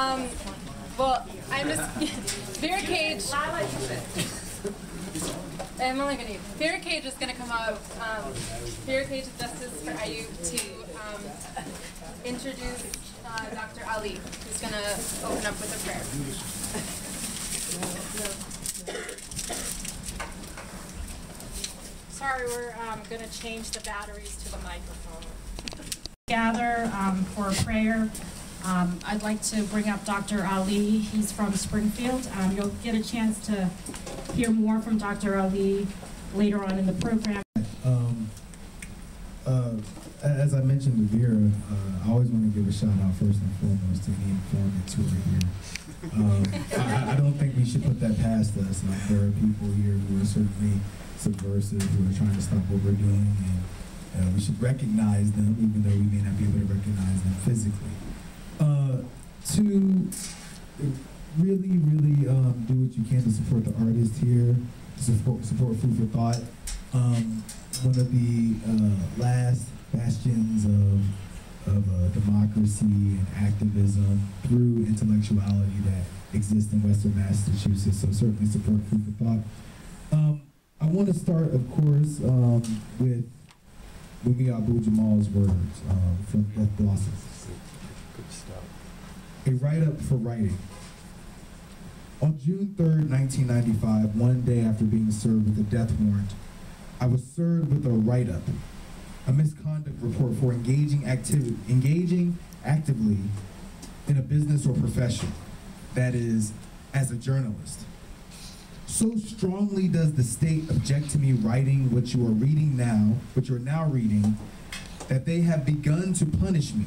Um, well, I'm just, Vera Cage. I'm only gonna, Vera Cage is gonna come up, um, Vera Cage of Justice for Ayyub to, um, introduce, uh, Dr. Ali, who's gonna open up with a prayer. Sorry, we're um, going to change the batteries to the microphone. Gather um, for a prayer. Um, I'd like to bring up Dr. Ali. He's from Springfield. Um, you'll get a chance to hear more from Dr. Ali later on in the program. Um, uh, as I mentioned to Vera, uh, I always want to give a shout out first and foremost to any informants are here. Um, I, I, don't think we should put that past us. Like there are people here who are certainly subversive, who are trying to stop what we're doing, and uh, we should recognize them, even though we may not be able to recognize them physically. Uh, to really, really um, do what you can to support the artists here, to support, support Food for Thought. Um, one of the uh, last bastions of of uh, democracy and activism through intellectuality that exists in Western Massachusetts. So certainly support Food for Thought. Um, I want to start, of course, um, with Mumia Abu-Jamal's words um, from Death Blossoms. A write-up for writing. On June 3rd, 1995, one day after being served with a death warrant, I was served with a write-up a misconduct report for engaging engaging actively in a business or profession, that is, as a journalist. So strongly does the state object to me writing what you are reading now, what you are now reading, that they have begun to punish me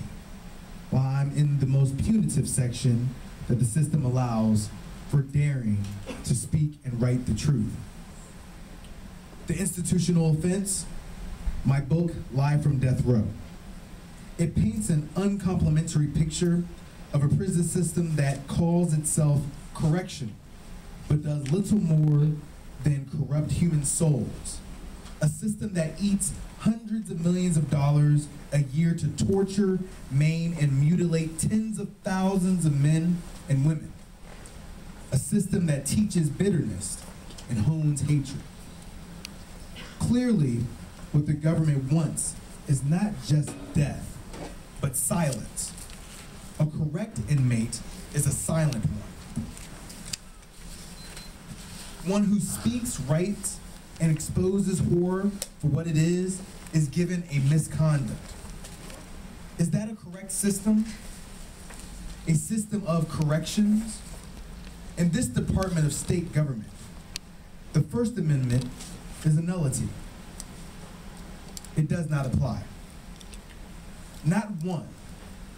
while I'm in the most punitive section that the system allows for daring to speak and write the truth. The institutional offense my book, Live from Death Row. It paints an uncomplimentary picture of a prison system that calls itself correction, but does little more than corrupt human souls. A system that eats hundreds of millions of dollars a year to torture, maim, and mutilate tens of thousands of men and women. A system that teaches bitterness and hones hatred. Clearly, what the government wants is not just death, but silence. A correct inmate is a silent one. One who speaks right and exposes horror for what it is, is given a misconduct. Is that a correct system? A system of corrections? In this Department of State government, the First Amendment is a nullity it does not apply. Not one,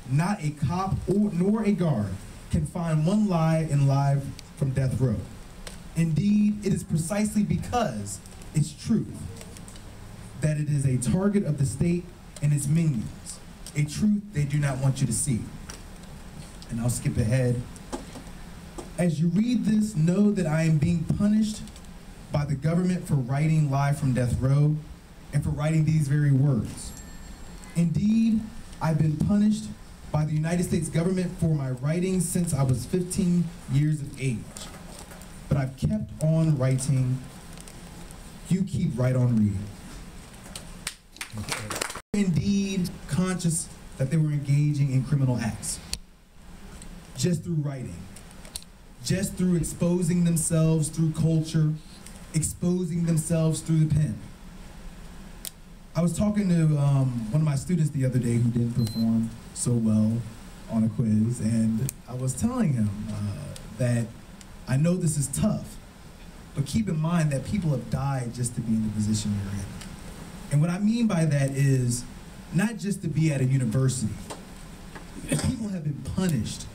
not a cop or nor a guard can find one lie in live from death row. Indeed, it is precisely because it's truth that it is a target of the state and its minions, a truth they do not want you to see. And I'll skip ahead. As you read this, know that I am being punished by the government for writing live from death row and for writing these very words. Indeed, I've been punished by the United States government for my writing since I was 15 years of age. But I've kept on writing. You keep right on reading. Indeed, conscious that they were engaging in criminal acts. Just through writing, just through exposing themselves through culture, exposing themselves through the pen. I was talking to um, one of my students the other day who didn't perform so well on a quiz, and I was telling him uh, that I know this is tough, but keep in mind that people have died just to be in the position you're in. And what I mean by that is not just to be at a university. People have been punished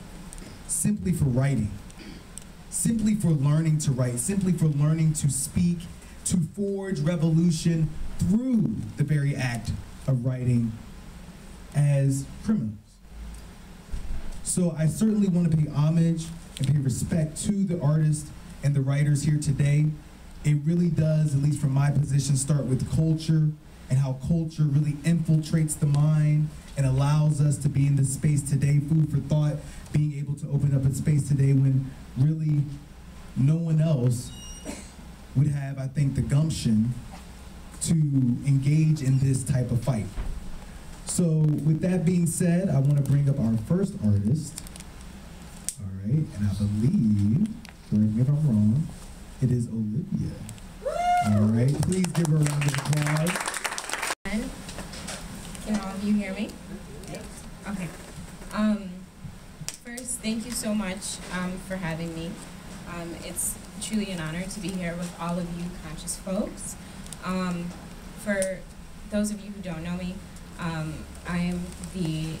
simply for writing, simply for learning to write, simply for learning to speak, to forge revolution, through the very act of writing as criminals. So I certainly want to pay homage and pay respect to the artists and the writers here today. It really does, at least from my position, start with culture and how culture really infiltrates the mind and allows us to be in this space today, food for thought, being able to open up a space today when really no one else would have, I think, the gumption to engage in this type of fight. So, with that being said, I want to bring up our first artist. All right, and I believe, correct me if I'm wrong, it is Olivia. All right, please give her a round of applause. Can all of you hear me? Yes. Okay. Um, first, thank you so much um, for having me. Um, it's truly an honor to be here with all of you conscious folks. Um, for those of you who don't know me, um, I am the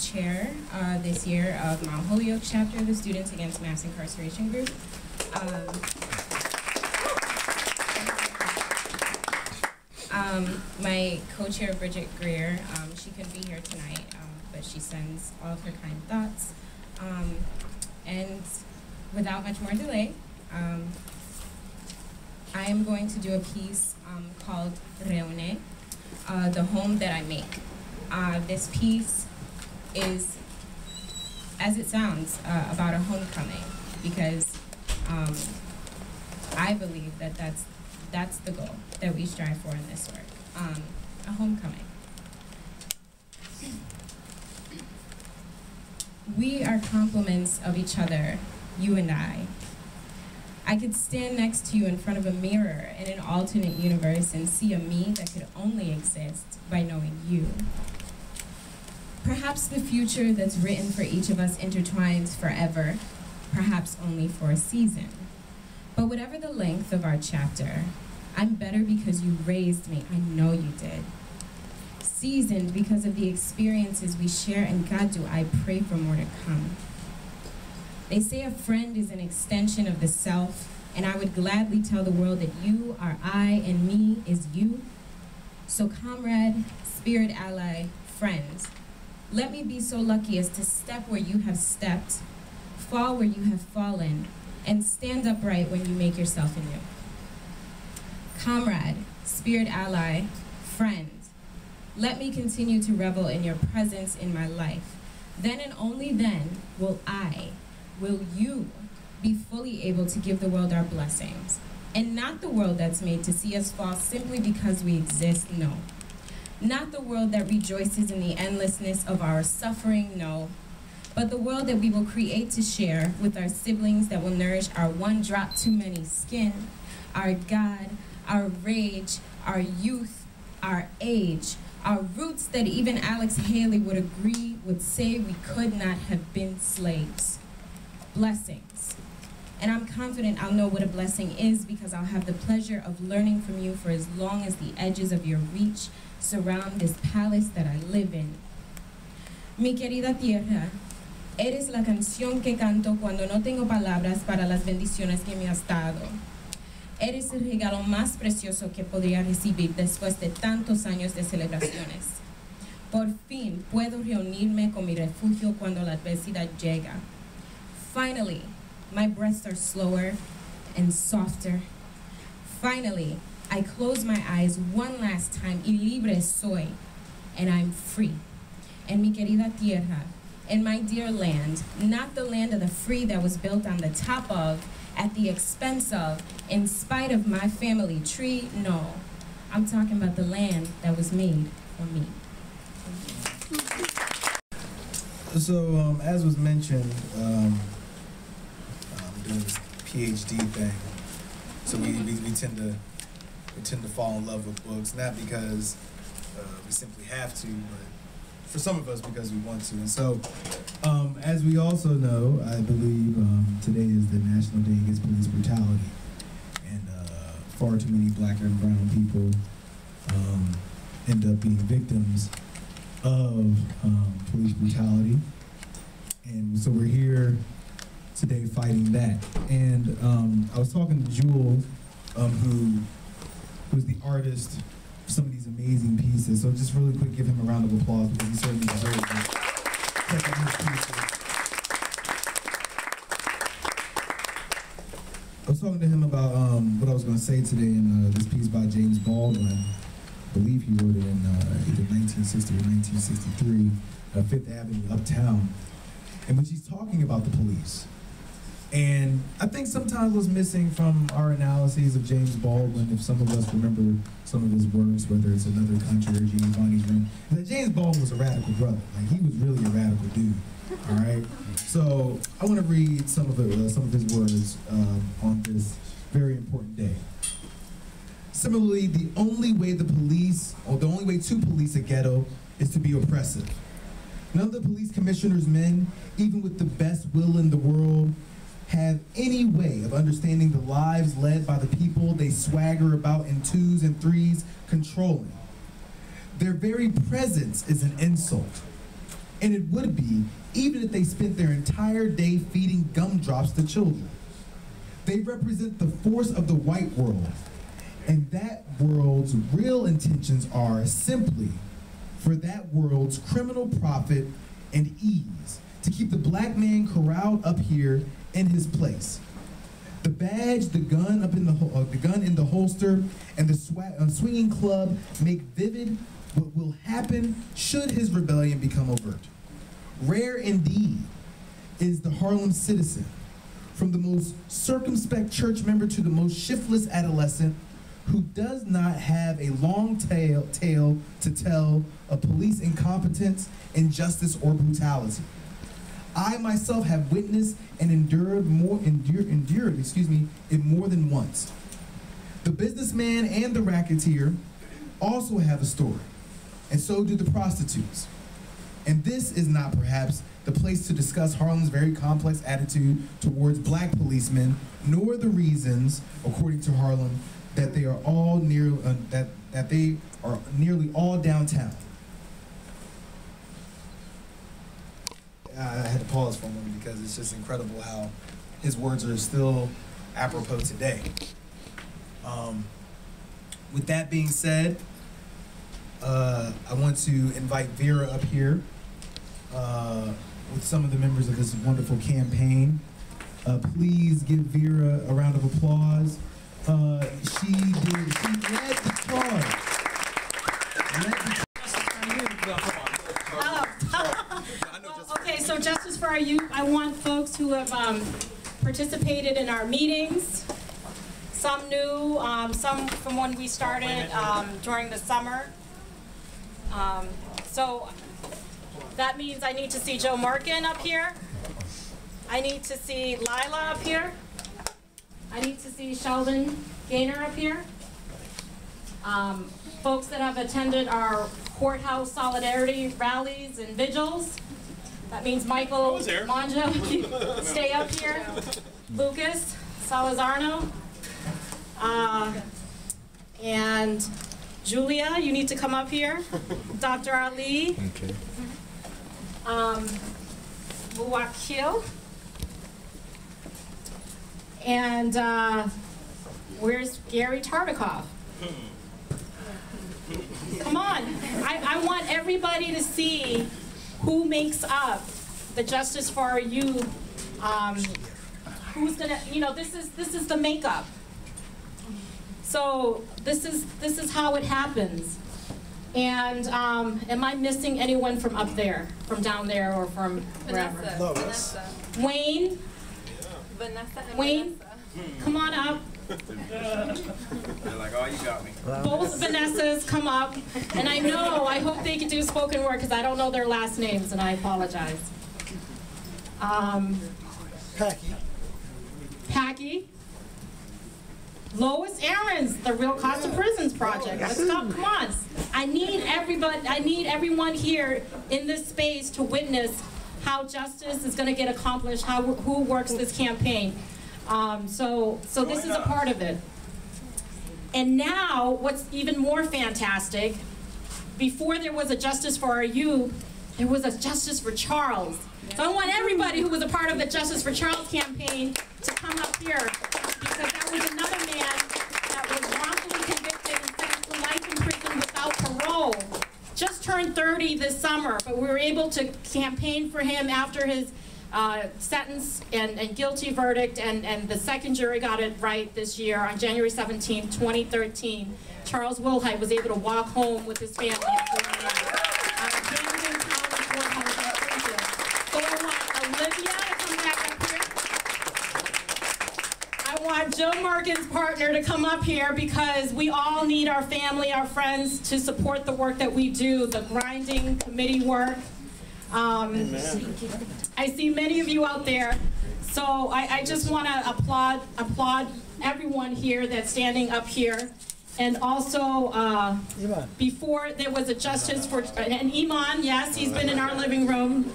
chair uh, this year of Mount Holyoke chapter of the Students Against Mass Incarceration Group. Um, my co-chair Bridget Greer, um, she couldn't be here tonight, um, but she sends all of her kind thoughts. Um, and without much more delay, um, I am going to do a piece um, called Reune, uh, the home that I make. Uh, this piece is, as it sounds, uh, about a homecoming because I believe that that's that's the goal that we strive for in this work. Um, a homecoming. We are complements of each other, you and I. I could stand next to you in front of a mirror in an alternate universe and see a me that could only exist by knowing you. Perhaps the future that's written for each of us intertwines forever, perhaps only for a season. But whatever the length of our chapter, I'm better because you raised me. I know you did. Seasoned because of the experiences we share, and God, do I pray for more to come. They say a friend is an extension of the self, and I would gladly tell the world that you are I and me is you. So, comrade, spirit ally, friend, let me be so lucky as to step where you have stepped, fall where you have fallen, and stand upright when you make yourself anew. Comrade, spirit ally, friend, let me continue to revel in your presence in my life. Then and only then will I, will you, be fully able to give the world our blessings. And not the world that's made to see us fall simply because we exist, no. Not the world that rejoices in the endlessness of our suffering, no but the world that we will create to share with our siblings that will nourish our one drop too many skin, our God, our rage, our youth, our age, our roots that even Alex Haley would agree would say we could not have been slaves. Blessings. And I'm confident I'll know what a blessing is because I'll have the pleasure of learning from you for as long as the edges of your reach surround this palace that I live in. Mi querida tierra, Eres la canción que canto cuando no tengo palabras para las bendiciones que me has dado. Eres el regalo más precioso que podría recibir después de tantos años de celebraciones. Por fin puedo reunirme con mi refugio cuando la adversidad llega. Finally, my breaths are slower and softer. Finally, I close my eyes one last time y libre soy, and I'm free. En mi querida tierra, in my dear land, not the land of the free that was built on the top of, at the expense of, in spite of my family tree. No, I'm talking about the land that was made for me. So, um, as was mentioned, um, I'm doing this PhD thing. So we, we, we tend to we tend to fall in love with books, not because uh, we simply have to, but for some of us because we want to. And so, um, as we also know, I believe um, today is the National Day Against Police Brutality, and uh, far too many black and brown people um, end up being victims of um, police brutality. And so we're here today fighting that. And um, I was talking to Jewel, um, who who's the artist of some of these amazing pieces. So just really quick, give him a round of applause because he certainly deserves it. I was talking to him about um, what I was going to say today in uh, this piece by James Baldwin. I believe he wrote it in uh, either 1960 or 1963, uh, Fifth Avenue, Uptown, in which he's talking about the police. And I think sometimes what's missing from our analyses of James Baldwin, if some of us remember some of his works, whether it's Another Country or Giovanni's Room, is that James Baldwin was a radical brother. Like he was really a radical dude. All right. So I want to read some of the, uh, some of his words um, on this very important day. Similarly, the only way the police, or the only way to police a ghetto, is to be oppressive. None of the police commissioner's men, even with the best will in the world, have any way of understanding the lives led by the people they swagger about in twos and threes, controlling. Their very presence is an insult. And it would be even if they spent their entire day feeding gumdrops to children. They represent the force of the white world, and that world's real intentions are simply for that world's criminal profit and ease to keep the black man corralled up here in his place. The badge, the gun up in the uh, the gun in the holster, and the swa- uh, swinging club make vivid what will happen should his rebellion become overt. Rare indeed is the Harlem citizen, from the most circumspect church member to the most shiftless adolescent, who does not have a long tail, tale to tell of police incompetence, injustice, or brutality. I myself have witnessed and endured more endured, endured, excuse me, it more than once. The businessman and the racketeer also have a story, and so do the prostitutes. And this is not perhaps the place to discuss Harlem's very complex attitude towards black policemen, nor the reasons, according to Harlem, that they are all near uh, that that they are nearly all downtown. I had to pause for a moment because it's just incredible how his words are still apropos today. Um, with that being said, uh, I want to invite Vera up here uh, with some of the members of this wonderful campaign. Uh, please give Vera a round of applause. Uh, she did, she led the charge. The Okay, so Justice for Ayyub, I want folks who have um, participated in our meetings, some new, um, some from when we started um, during the summer. Um, So that means I need to see Joe Markin up here. I need to see Lila up here. I need to see Sheldon Gaynor up here. Um, Folks that have attended our courthouse solidarity rallies and vigils. That means Michael Monjo, stay up here. Lucas Salazarno. Uh, And Julia, you need to come up here. Dr. Ali. Okay. Um, Muwakil. And uh, where's Gary Tartikoff? Come on, I, I want everybody to see who makes up the Justice for Ayyub. Um, who's gonna, you know, this is, this is the makeup. So this is, this is how it happens. And um, am I missing anyone from up there, from down there, or from wherever? Vanessa, Vanessa, Wayne, Vanessa and Wayne? Vanessa. come on up. They're like, oh, you got me. Both Vanessas come up. And I know, I hope they can do spoken word, because I don't know their last names, and I apologize. Um, Paki. Paki. Lois Ahrens, the Real Cost of Prisons Project. Let's go, come on. I need everybody, I need everyone here in this space to witness how justice is gonna get accomplished, how, who works this campaign. Um, so, so this is a part of it. And now, what's even more fantastic, before there was a Justice for Ayyub, there was a Justice for Charles. So I want everybody who was a part of the Justice for Charles campaign to come up here, because that was another man that was wrongfully convicted and sentenced to life in prison without parole. Just turned 30 this summer, but we were able to campaign for him after his uh, sentence and, and guilty verdict, and, and the second jury got it right this year on January 17, 2013. Charles Wilhite was able to walk home with his family at 49. Uh, Hampden County Courthouse in Springfield. So I want Olivia to come back up here. I want Joe Morgan's partner to come up here because we all need our family, our friends to support the work that we do, the grinding committee work. Um, I see many of you out there, so I, I just want to applaud, applaud everyone here that's standing up here. And also, uh, before there was a justice for, and Iman, yes, he's been in our living room.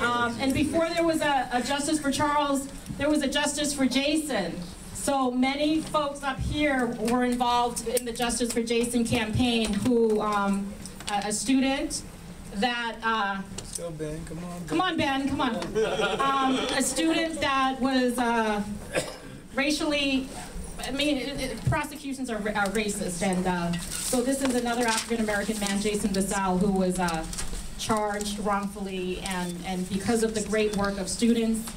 Um, and before there was a, a justice for Charles, there was a justice for Jason. So many folks up here were involved in the Justice for Jason campaign who, um, a, a student that, uh, Ben. Come on. Come on, Ben, come on. Um, a student that was uh, racially, I mean, it- it- prosecutions are, are racist, and uh, so this is another African-American man, Jason Vassell, who was uh, charged wrongfully, and, and because of the great work of students,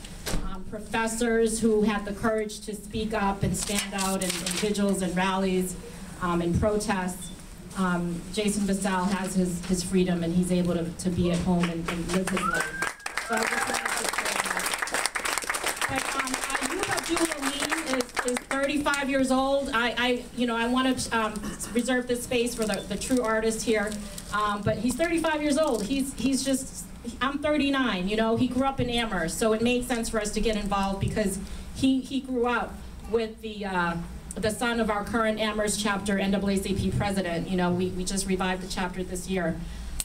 um, professors who had the courage to speak up and stand out in, in vigils and rallies um, and protests, um, Jason Vassell has his, his freedom and he's able to, to be at home and, and live his life. So I just wanted to that. But, um, Ayyub Abdul Alim is, is 35 years old. I, I, you know, I want to um, reserve this space for the, the true artist here. Um, but he's 35 years old. He's, he's just, I'm 39, you know, he grew up in Amherst, so it made sense for us to get involved because he, he grew up with the, uh, the son of our current Amherst chapter NAACP president. You know, we, we just revived the chapter this year.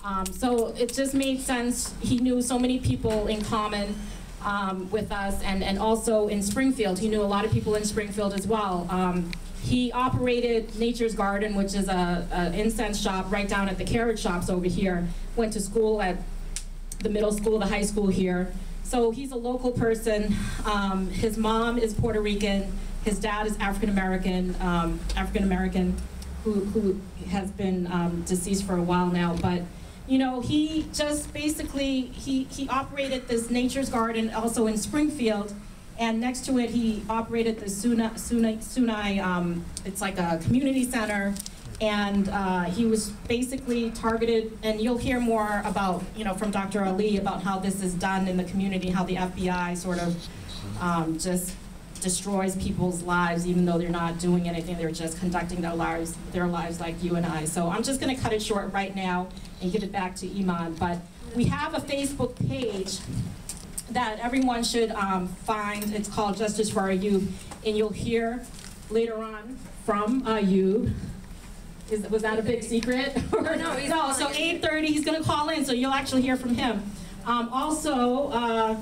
Um, so it just made sense. He knew so many people in common um, with us, and, and also in Springfield. He knew a lot of people in Springfield as well. Um, he operated Nature's Garden, which is a, a incense shop right down at the Carriage Shops over here. Went to school at the middle school, the high school here. So he's a local person. Um, his mom is Puerto Rican. His dad is African American, um, African American, who, who has been um, deceased for a while now. But you know, he just basically he he operated this Nature's Garden also in Springfield, and next to it he operated the Sunai Sunai, Sunai um, it's like a community center and uh, he was basically targeted and you'll hear more about you know from dr ali about how this is done in the community how the fbi sort of um, just destroys people's lives even though they're not doing anything they're just conducting their lives their lives like you and i so i'm just going to cut it short right now and give it back to iman but we have a facebook page that everyone should um, find it's called justice for ayyub and you'll hear later on from ayyub is, was that a big secret? no, he's no. So 8:30, he's gonna call in, so you'll actually hear from him. Um, also, uh,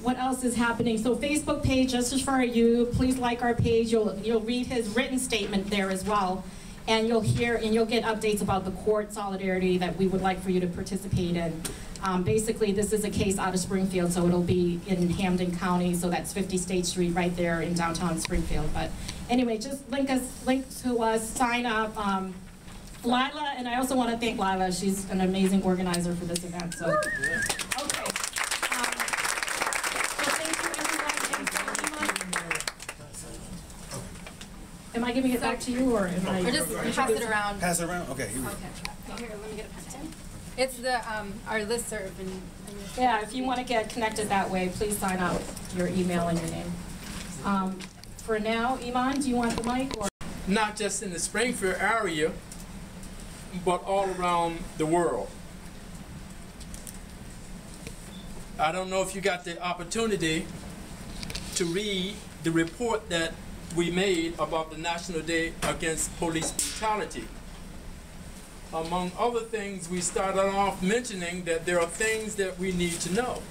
what else is happening? So Facebook page, Justice for Ayyub. Please like our page. You'll you'll read his written statement there as well, and you'll hear and you'll get updates about the court solidarity that we would like for you to participate in. Um, basically, this is a case out of Springfield, so it'll be in Hampden County, so that's 50 State Street right there in downtown Springfield. But anyway, just link us, link to us, sign up. Um, Lila, and I also want to thank Lila. She's an amazing organizer for this event. So, okay. Um, so thank you, everyone. And, Am I giving it back to you, or am I? Or just pass it around. Pass it around. Okay. Here we go. Okay. Here, let me get a pen. It's the, um, our listserv and. and Yeah, if you want to get connected that way, please sign up your email and your name. Um, for now, Iman, do you want the mic or? not just in the Springfield area, but all around the world. I don't know if you got the opportunity to read the report that we made about the National Day Against Police Brutality. Among other things, we started off mentioning that there are things that we need to know.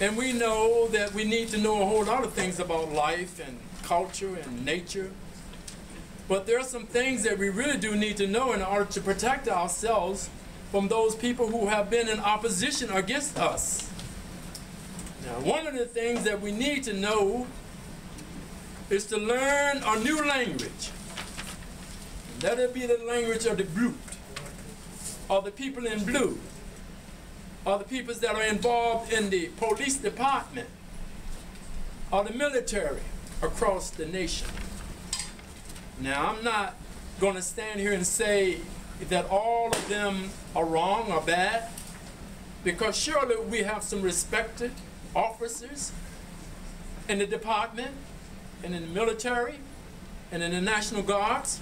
And we know that we need to know a whole lot of things about life and culture and nature. But there are some things that we really do need to know in order to protect ourselves from those people who have been in opposition against us. Now, one of the things that we need to know is to learn a new language. Let it be the language of the brute, of the people in blue, or the people that are involved in the police department or the military across the nation. Now, I'm not going to stand here and say that all of them are wrong or bad, because surely we have some respected officers in the department and in the military and in the National Guards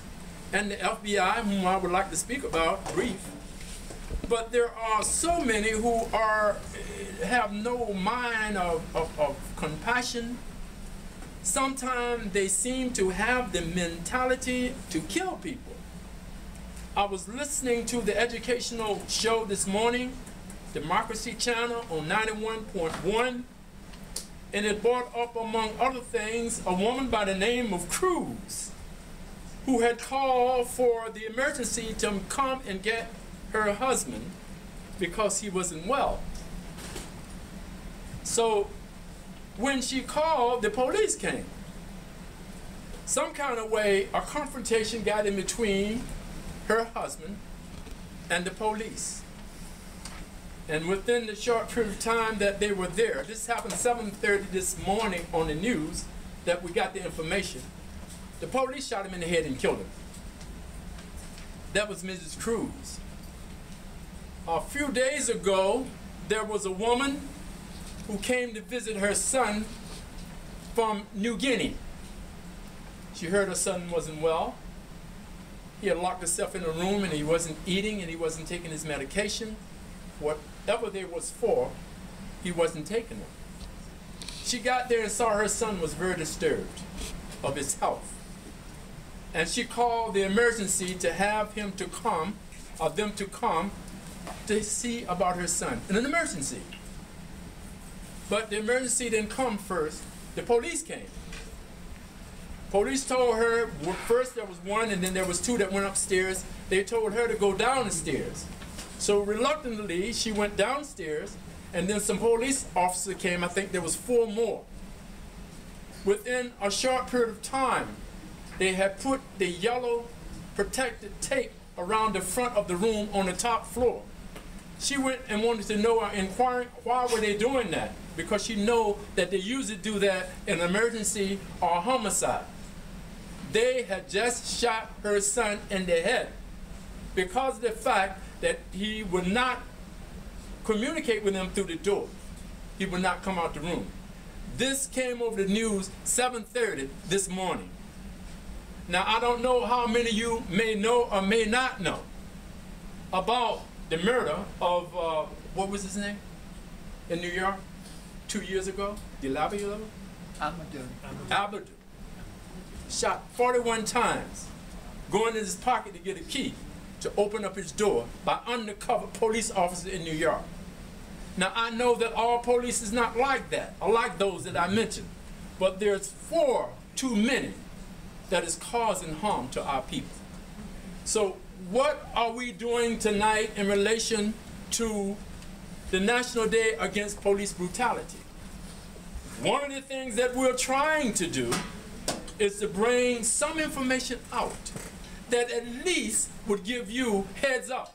and the FBI, whom I would like to speak about brief. But there are so many who are have no mind of, of, of compassion. Sometimes they seem to have the mentality to kill people. I was listening to the educational show this morning, Democracy Channel on 91.1, and it brought up, among other things, a woman by the name of Cruz who had called for the emergency to come and get her husband because he wasn't well. So when she called, the police came. Some kind of way, a confrontation got in between her husband and the police. And within the short period of time that they were there, this happened 7.30 this morning on the news that we got the information. The police shot him in the head and killed him. That was Mrs. Cruz. A few days ago, there was a woman who came to visit her son from New Guinea. She heard her son wasn't well. He had locked himself in a room and he wasn't eating and he wasn't taking his medication. Whatever they was for, he wasn't taking them. She got there and saw her son was very disturbed of his health. And she called the emergency to have him to come, or them to come, to see about her son in an emergency. But the emergency didn't come first. The police came. Police told her, first there was one and then there was two that went upstairs. They told her to go down the stairs. So reluctantly, she went downstairs and then some police officer came. I think there was four more. Within a short period of time, they had put the yellow protected tape around the front of the room on the top floor. She went and wanted to know, uh, inquiring, why were they doing that? Because she know that they usually do that in emergency or homicide. They had just shot her son in the head because of the fact that he would not communicate with them through the door. He would not come out the room. This came over the news 7.30 this morning. Now, I don't know how many of you may know or may not know about the murder of, uh, what was his name? In New York, two years ago, Diallo? Amadou. Amadou. Shot 41 times, going in his pocket to get a key to open up his door by undercover police officers in New York. Now I know that all police is not like that, or like those that I mentioned, but there's four too many that is causing harm to our people. So what are we doing tonight in relation to the National Day Against Police Brutality? One of the things that we're trying to do is to bring some information out that at least would give you heads up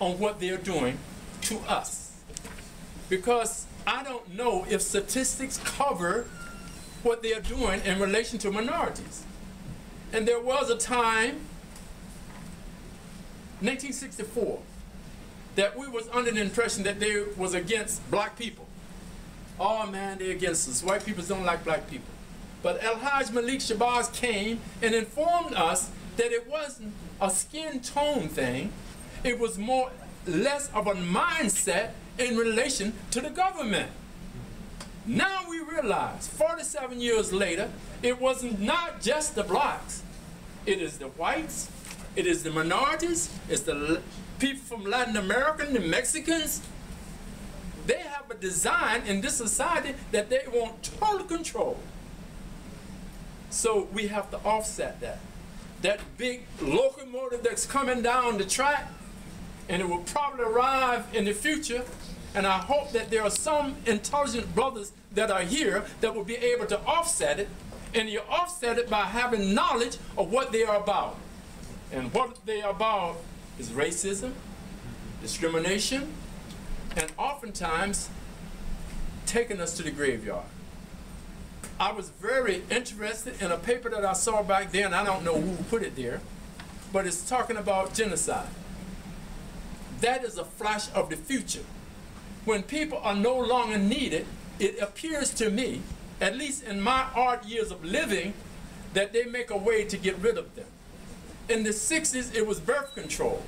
on what they're doing to us. Because I don't know if statistics cover what they are doing in relation to minorities. And there was a time 1964 that we was under the impression that they was against black people. Oh man, they're against us. White people don't like black people. But El Hajj Malik Shabazz came and informed us that it wasn't a skin tone thing. It was more less of a mindset in relation to the government. Now we realize, 47 years later, it wasn't not just the blacks. It is the whites, it is the minorities, it's the people from Latin America, the Mexicans. They have a design in this society that they want total control. So we have to offset that. That big locomotive that's coming down the track, and it will probably arrive in the future. And I hope that there are some intelligent brothers that are here that will be able to offset it. And you offset it by having knowledge of what they are about. And what they are about is racism, discrimination, and oftentimes taking us to the graveyard. I was very interested in a paper that I saw back then. I don't know who put it there, but it's talking about genocide. That is a flash of the future. When people are no longer needed, it appears to me, at least in my odd years of living, that they make a way to get rid of them. In the 60s, it was birth control.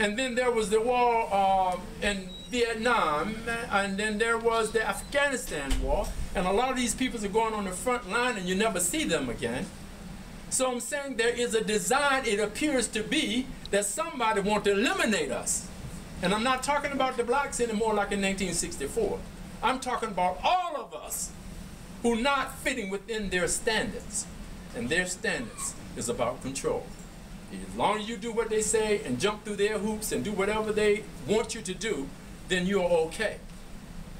And then there was the war uh, in Vietnam, and then there was the Afghanistan war, and a lot of these people are going on the front line and you never see them again. So I'm saying there is a design, it appears to be, that somebody wants to eliminate us. And I'm not talking about the blacks anymore like in 1964. I'm talking about all of us who are not fitting within their standards. And their standards is about control. As long as you do what they say and jump through their hoops and do whatever they want you to do, then you're okay.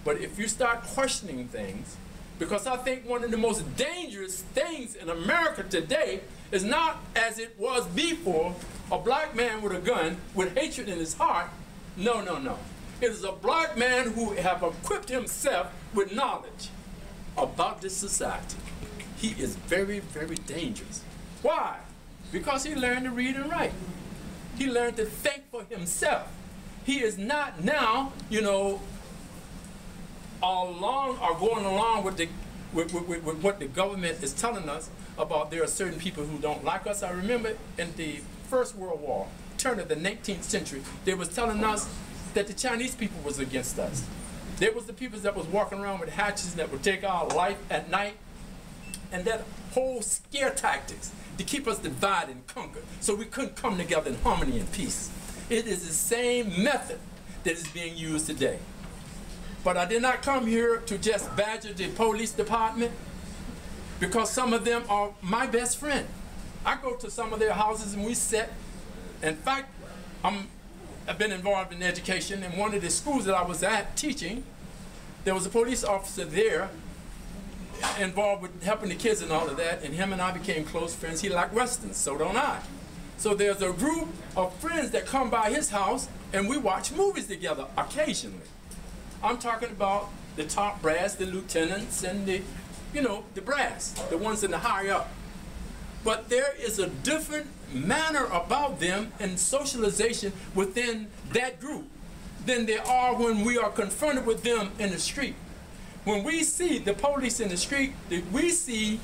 But if you start questioning things, because I think one of the most dangerous things in America today is not as it was before, a black man with a gun with hatred in his heart. No, no, no. It is a black man who have equipped himself with knowledge about this society. He is very, very dangerous. Why? Because he learned to read and write. He learned to think for himself. He is not now, you know, along or going along with the with, with, with, what the government is telling us about there are certain people who don't like us. I remember in the First World War, turn of the 19th century, they was telling us that the Chinese people was against us. There was the people that was walking around with hatchets that would take our life at night, and that whole scare tactics to keep us divided and conquered, so we couldn't come together in harmony and peace. It is the same method that is being used today. But I did not come here to just badger the police department because some of them are my best friend. I go to some of their houses and we sit. In fact, I'm, I've been involved in education. In one of the schools that I was at teaching, there was a police officer there involved with helping the kids and all of that, and him and I became close friends. He liked westerns, so don't I. So there's a group of friends that come by his house, and we watch movies together occasionally. I'm talking about the top brass, the lieutenants, and the, you know, the brass, the ones in the higher up. But there is a different manner about them and socialization within that group than there are when we are confronted with them in the street. When we see the police in the street, we see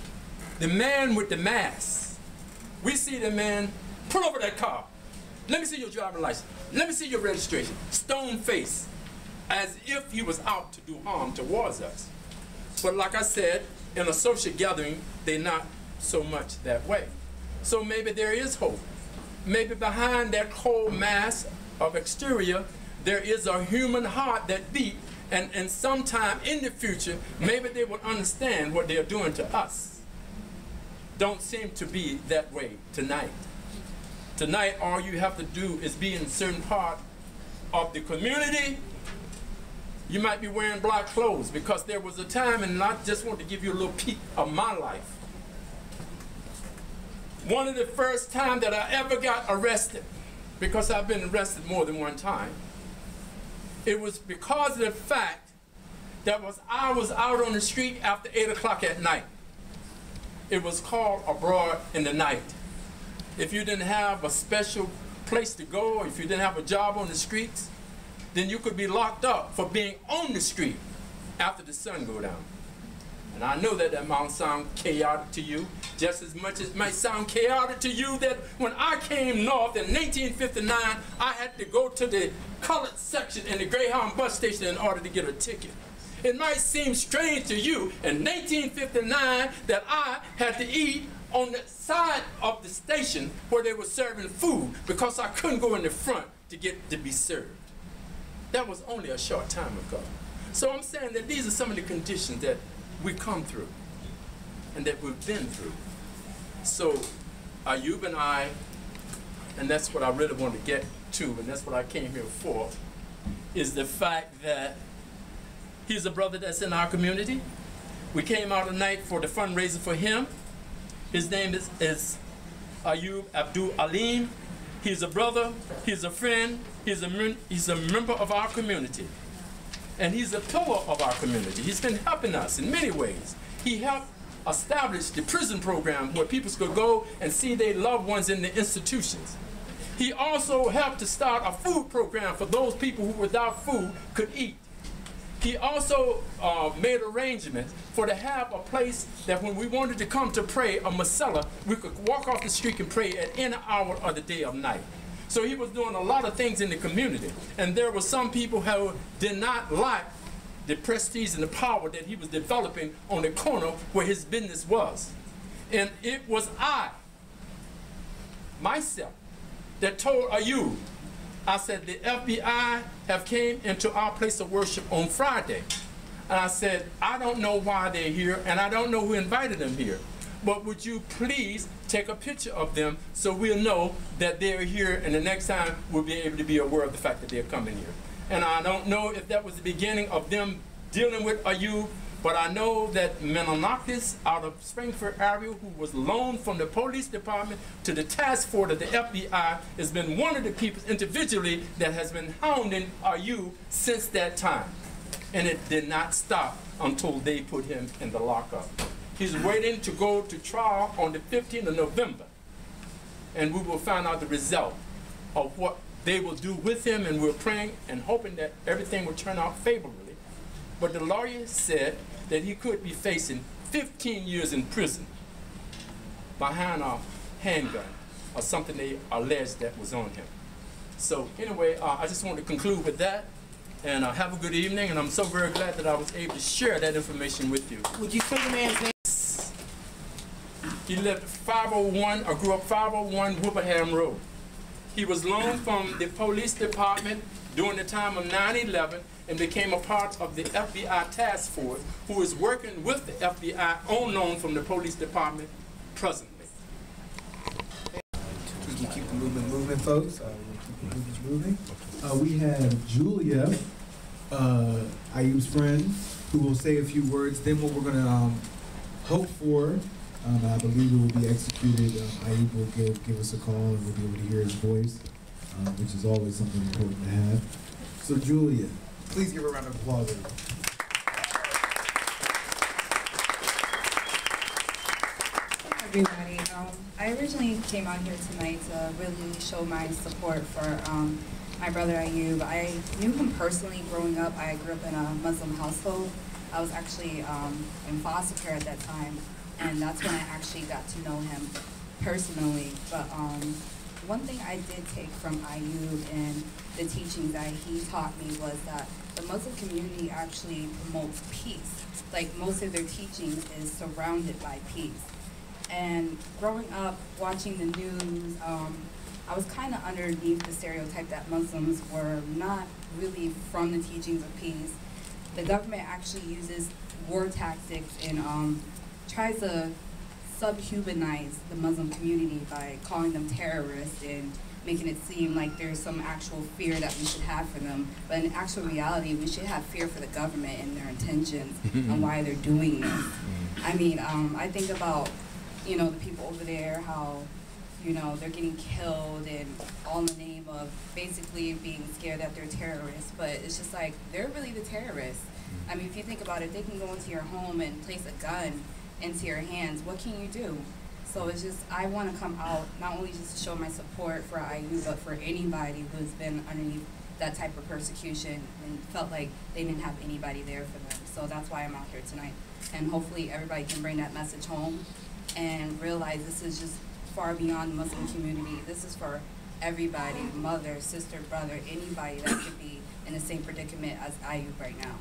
the man with the mask. We see the man, pull over that car. Let me see your driver's license. Let me see your registration. Stone face as if he was out to do harm towards us. But like I said, in a social gathering, they're not so much that way. So maybe there is hope. Maybe behind that cold mask of exterior, there is a human heart that beat, and, and sometime in the future, maybe they will understand what they're doing to us. Don't seem to be that way tonight. Tonight, all you have to do is be in a certain part of the community you might be wearing black clothes because there was a time, and I just want to give you a little peek of my life. One of the first time that I ever got arrested, because I've been arrested more than one time, it was because of the fact that was I was out on the street after 8 o'clock at night. It was called abroad in the night. If you didn't have a special place to go, if you didn't have a job on the streets, then you could be locked up for being on the street after the sun go down. And I know that that might sound chaotic to you, just as much as it might sound chaotic to you that when I came north in 1959, I had to go to the colored section in the Greyhound bus station in order to get a ticket. It might seem strange to you in 1959 that I had to eat on the side of the station where they were serving food because I couldn't go in the front to get to be served. That was only a short time ago. So I'm saying that these are some of the conditions that we come through and that we've been through. So Ayyub and I, and that's what I really want to get to, and that's what I came here for, is the fact that he's a brother that's in our community. We came out tonight for the fundraiser for him. His name is, is Ayyub Abdul Alim. He's a brother, he's a friend, he's a, he's a member of our community. And he's a pillar of our community. He's been helping us in many ways. He helped establish the prison program where people could go and see their loved ones in the institutions. He also helped to start a food program for those people who without food could eat. He also uh, made arrangements for to have a place that when we wanted to come to pray, a musalla, we could walk off the street and pray at any hour of the day or night. So he was doing a lot of things in the community. And there were some people who did not like the prestige and the power that he was developing on the corner where his business was. And it was I, myself, that told Ayyub, I said, the FBI have came into our place of worship on Friday. And I said, I don't know why they're here, and I don't know who invited them here. But would you please take a picture of them so we'll know that they're here, and the next time we'll be able to be aware of the fact that they're coming here. And I don't know if that was the beginning of them dealing with Ayyub, but I know that Menonakis out of Springfield area, who was loaned from the police department to the task force of the FBI, has been one of the people individually that has been hounding Ayyub since that time. And it did not stop until they put him in the lockup. He's waiting to go to trial on the 15th of November. And we will find out the result of what they will do with him, and we're praying and hoping that everything will turn out favorably. But the lawyer said that he could be facing 15 years in prison behind a handgun or something they alleged that was on him. So anyway, uh, I just want to conclude with that. And uh, have a good evening, and I'm so very glad that I was able to share that information with you. Would you say the man's name? He lived 501, or grew up 501 Wilbraham Road. He was loaned from the police department during the time of 9-11 and became a part of the FBI task force who is working with the FBI on loan from the police department presently. We can keep the movement moving, folks. Uh, we. Uh, we have Julia, uh, Ayyub's friend, who will say a few words. Then what we're gonna um, hope for, um, I believe it will be executed. Um, Ayyub will give give us a call and we'll be able to hear his voice, um, which is always something important to have. So Julia, please give a round of applause. everybody. Um, I originally came out here tonight to really show my support for um, my brother Ayyub. I knew him personally growing up. I grew up in a Muslim household. I was actually um, in foster care at that time, and that's when I actually got to know him personally. But um, one thing I did take from Ayyub and the teaching that he taught me was that the Muslim community actually promotes peace. Like most of their teachings is surrounded by peace. And growing up, watching the news, um, I was kind of underneath the stereotype that Muslims were not really from the teachings of peace. The government actually uses war tactics and um, tries to subhumanize the Muslim community by calling them terrorists and making it seem like there's some actual fear that we should have for them. But in actual reality, we should have fear for the government and their intentions and why they're doing this. I mean, um, I think about, you know, the people over there, how, you know, they're getting killed and all in the name of basically being scared that they're terrorists. But it's just like, they're really the terrorists. I mean, if you think about it, they can go into your home and place a gun into your hands. What can you do? So it's just, I want to come out, not only just to show my support for Ayyub, but for anybody who's been underneath that type of persecution and felt like they didn't have anybody there for them. So that's why I'm out here tonight. And hopefully everybody can bring that message home and realize this is just far beyond the Muslim community. This is for everybody, mother, sister, brother, anybody that could be in the same predicament as Ayyub right now.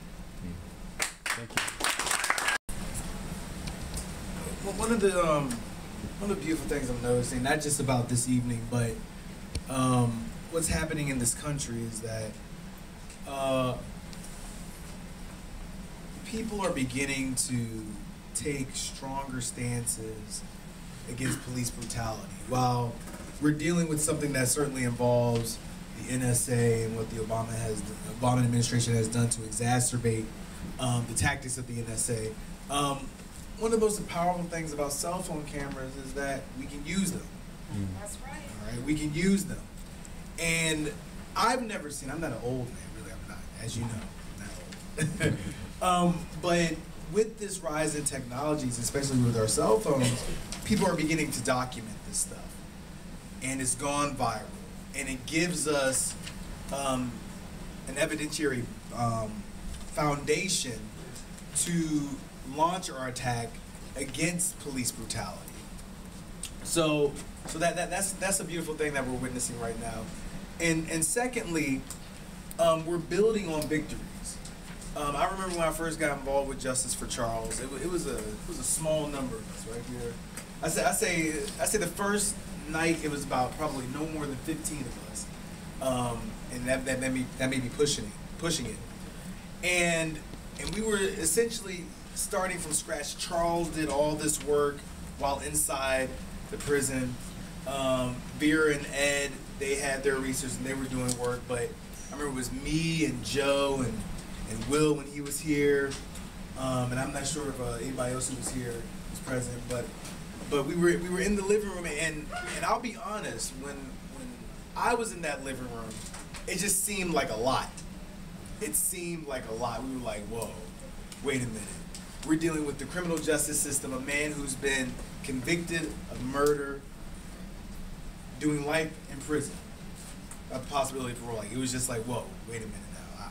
Well, one of the um, one of the beautiful things I'm noticing, not just about this evening, but um, what's happening in this country is that uh, people are beginning to take stronger stances against police brutality. While we're dealing with something that certainly involves the NSA and what the Obama has, Obama administration has done to exacerbate um, the tactics of the NSA. Um, one of the most powerful things about cell phone cameras is that we can use them. That's right. All right, we can use them. And I've never seen. I'm not an old man, really. I'm not, as you know, I'm not old. um, but with this rise in technologies, especially with our cell phones, people are beginning to document this stuff, and it's gone viral, and it gives us um, an evidentiary um, foundation to launch our attack against police brutality. So, so that, that that's that's a beautiful thing that we're witnessing right now, and and secondly, um, we're building on victories. Um, I remember when I first got involved with Justice for Charles. It, it was a it was a small number of us right here. I say I say I say the first night it was about probably no more than fifteen of us, um, and that that, that may that may be pushing it pushing it, and and we were essentially starting from scratch. Charles did all this work while inside the prison. Um, Vera and Ed, they had their research and they were doing work, but I remember it was me and Joe and, and Will when he was here. Um, and I'm not sure if uh, anybody else who was here was present, but but we were we were in the living room and and I'll be honest, when when I was in that living room, it just seemed like a lot. It seemed like a lot. We were like, whoa, wait a minute. We're dealing with the criminal justice system, a man who's been convicted of murder, doing life in prison, a possibility of parole. Like it was just like, whoa, wait a minute now.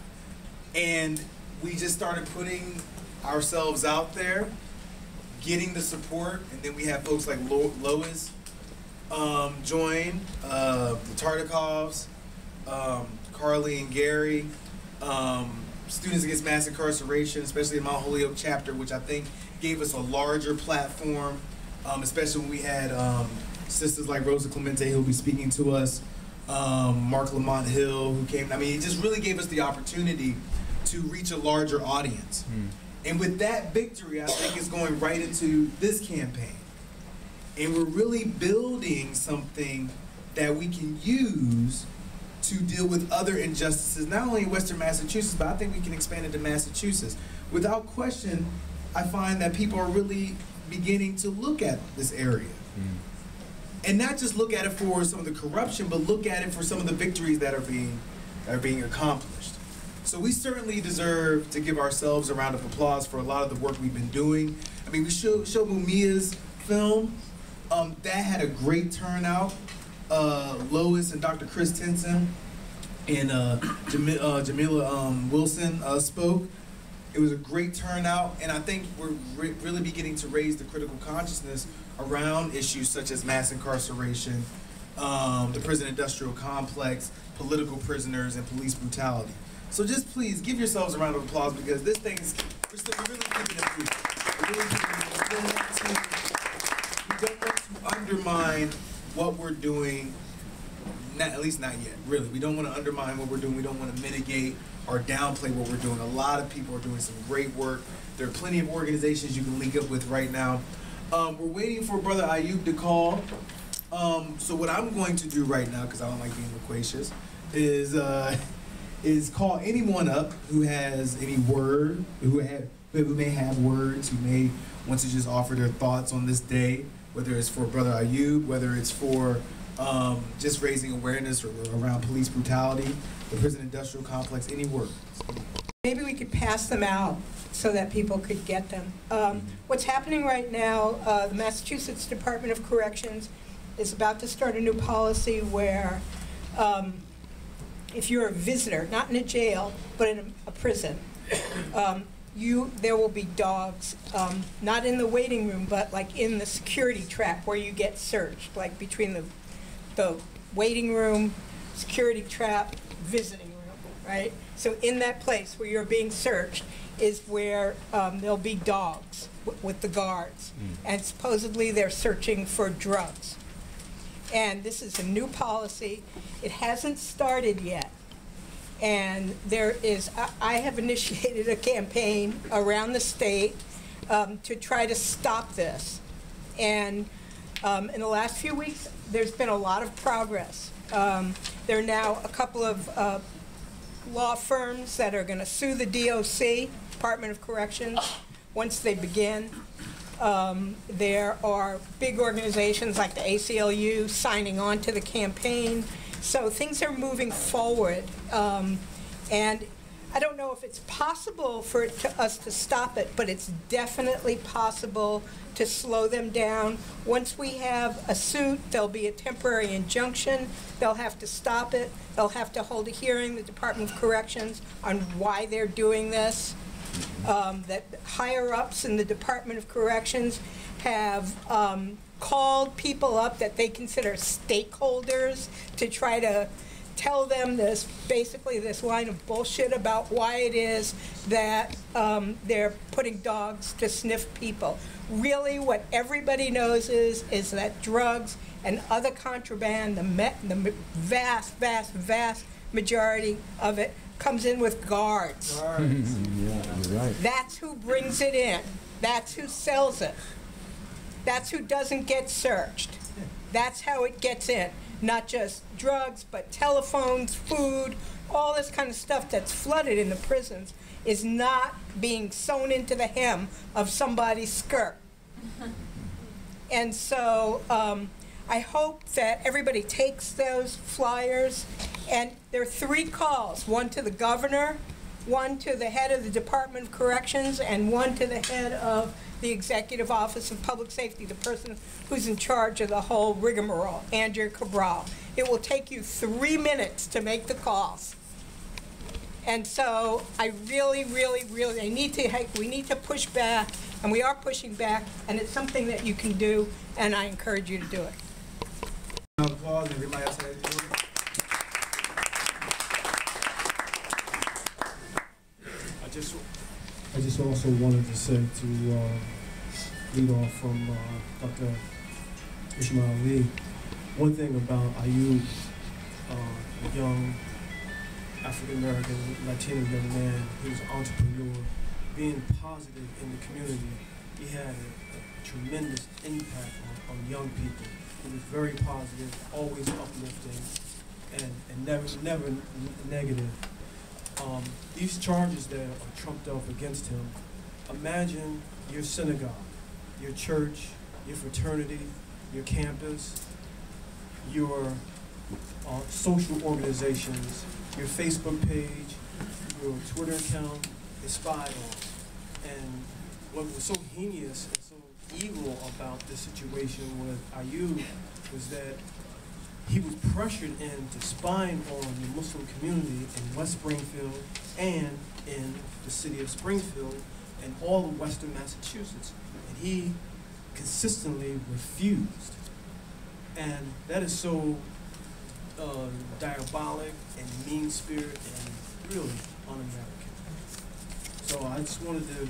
And we just started putting ourselves out there, getting the support, and then we have folks like Lo- Lois um, join, uh, the Tartakovs, um, Carly and Gary, um, Students Against Mass Incarceration, especially the Mount Holyoke chapter, which I think gave us a larger platform, um, especially when we had um, sisters like Rosa Clemente who will be speaking to us, um, Marc Lamont Hill who came. I mean, it just really gave us the opportunity to reach a larger audience. And with that victory, I think it's going right into this campaign. And we're really building something that we can use to deal with other injustices, not only in Western Massachusetts, but I think we can expand it to Massachusetts. Without question, I find that people are really beginning to look at this area. And not just look at it for some of the corruption, but look at it for some of the victories that are being that are being accomplished. So we certainly deserve to give ourselves a round of applause for a lot of the work we've been doing. I mean, we showed, showed Mumia's film. Um, that had a great turnout. Uh, Lois and Dr. Chris Tinson and uh, Jami- uh, Jamila um, Wilson uh, spoke. It was a great turnout, and I think we're re- really beginning to raise the critical consciousness around issues such as mass incarceration, um, the prison industrial complex, political prisoners, and police brutality. So just please give yourselves a round of applause because this thing is we're, still, we're really keeping it moving. We don't want to undermine what we're doing not, at least not yet, really. We don't want to undermine what we're doing. We don't want to mitigate or downplay what we're doing. A lot of people are doing some great work. There are plenty of organizations you can link up with right now. Um, we're waiting for Brother Ayyub to call. Um, so what I'm going to do right now, because I don't like being loquacious, is uh, is call anyone up who has any word, who have who may have words, who may want to just offer their thoughts on this day, whether it's for Brother Ayyub, whether it's for um, just raising awareness around police brutality, the prison industrial complex, any work. Maybe we could pass them out so that people could get them. Um, What's happening right now, uh, the Massachusetts Department of Corrections is about to start a new policy where um, if you're a visitor, not in a jail, but in a- a prison, um, you, there will be dogs, um, not in the waiting room, but like in the security trap where you get searched, like between the, the waiting room, security trap, visiting room, right? So in that place where you're being searched is where um, there'll be dogs w- with the guards. And supposedly they're searching for drugs. And this is a new policy. It hasn't started yet. And there is, I- have initiated a campaign around the state um, to try to stop this. And um, in the last few weeks, there's been a lot of progress. Um, There are now a couple of uh, law firms that are going to sue the DOC, Department of Corrections, once they begin. Um, There are big organizations like the ACLU signing on to the campaign. So things are moving forward. Um, And I don't know if it's possible for to, us to stop it, but it's definitely possible to slow them down. Once we have a suit, there'll be a temporary injunction. They'll have to stop it. They'll have to hold a hearing, the Department of Corrections, on why they're doing this. Um, that higher-ups in the Department of Corrections have um, called people up that they consider stakeholders to try to tell them this, basically this line of bullshit about why it is that um, they're putting dogs to sniff people. Really, what everybody knows is, is that drugs and other contraband, the, me- the vast, vast, vast majority of it comes in with guards. guards. yeah, right. That's who brings it in. That's who sells it. That's who doesn't get searched. That's how it gets in. Not just drugs, but telephones, food, all this kind of stuff that's flooded in the prisons is not being sewn into the hem of somebody's skirt. And so um, I hope that everybody takes those flyers. And there are three calls one to the governor, one to the head of the Department of Corrections, and one to the head of the Executive Office of Public Safety, the person who's in charge of the whole rigmarole, Andrea Cabral. It will take you three minutes to make the calls. And so I really, really, really, I need to, hey, we need to push back, and we are pushing back, and it's something that you can do, and I encourage you to do it. Round of applause, everybody else had to do it. I just, I just also wanted to say to uh, lead off from uh, Dr. Ishmael Ali, one thing about Ayyub, uh, a young African American Latino young man, he was an entrepreneur, being positive in the community, he had a, a tremendous impact on, on young people. He was very positive, always uplifting, and, and never, never negative um, these charges that are trumped up against him, imagine your synagogue, your church, your fraternity, your campus, your uh, social organizations, your Facebook page, your Twitter account is spied on. And what was so heinous and so evil about this situation with Ayyub was that he was pressured into spying on the Muslim community in West Springfield and in the city of Springfield and all of western Massachusetts. And he consistently refused. And that is so uh, diabolic and mean spirit and really un-American. So I just wanted to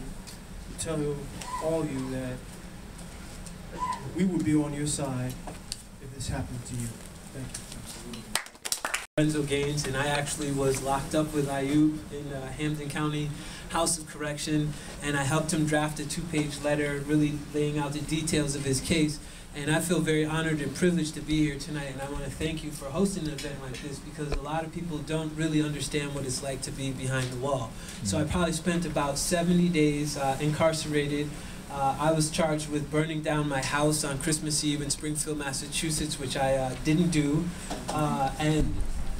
tell you, all of you that we would be on your side if this happened to you. Thank you. Lorenzo Gaines, and I actually was locked up with Ayyub in uh, Hampden County House of Correction, and I helped him draft a two-page letter, really laying out the details of his case. And I feel very honored and privileged to be here tonight, and I want to thank you for hosting an event like this because a lot of people don't really understand what it's like to be behind the wall. So I probably spent about 70 days uh, incarcerated. Uh, I was charged with burning down my house on Christmas Eve in Springfield, Massachusetts, which I uh, didn't do. Uh, and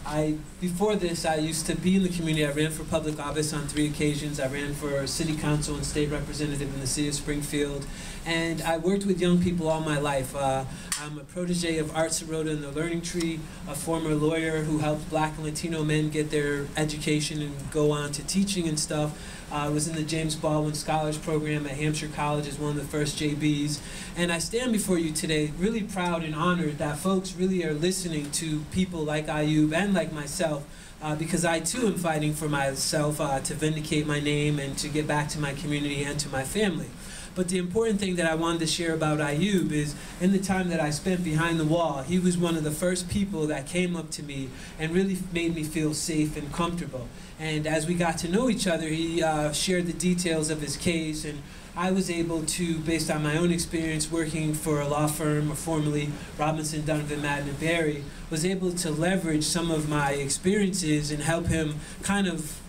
I, before this, I used to be in the community. I ran for public office on three occasions. I ran for city council and state representative in the city of Springfield. And I worked with young people all my life. Uh, I'm a protege of Art Sirota and the Learning Tree, a former lawyer who helped black and Latino men get their education and go on to teaching and stuff. I was in the James Baldwin Scholars Program at Hampshire College as one of the first JBs. And I stand before you today really proud and honored that folks really are listening to people like Ayyub and like myself uh, because I too am fighting for myself uh, to vindicate my name and to get back to my community and to my family. But the important thing that I wanted to share about Ayyub is in the time that I spent behind the wall, he was one of the first people that came up to me and really made me feel safe and comfortable. And as we got to know each other, he uh, shared the details of his case and I was able to, based on my own experience working for a law firm, or formerly Robinson, Donovan, Madden, and Barry, was able to leverage some of my experiences and help him kind of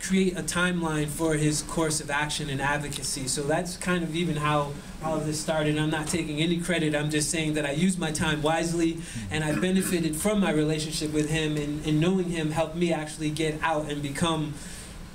create a timeline for his course of action and advocacy. So that's kind of even how all of this started. I'm not taking any credit. I'm just saying that I used my time wisely and I benefited from my relationship with him and, and knowing him helped me actually get out and become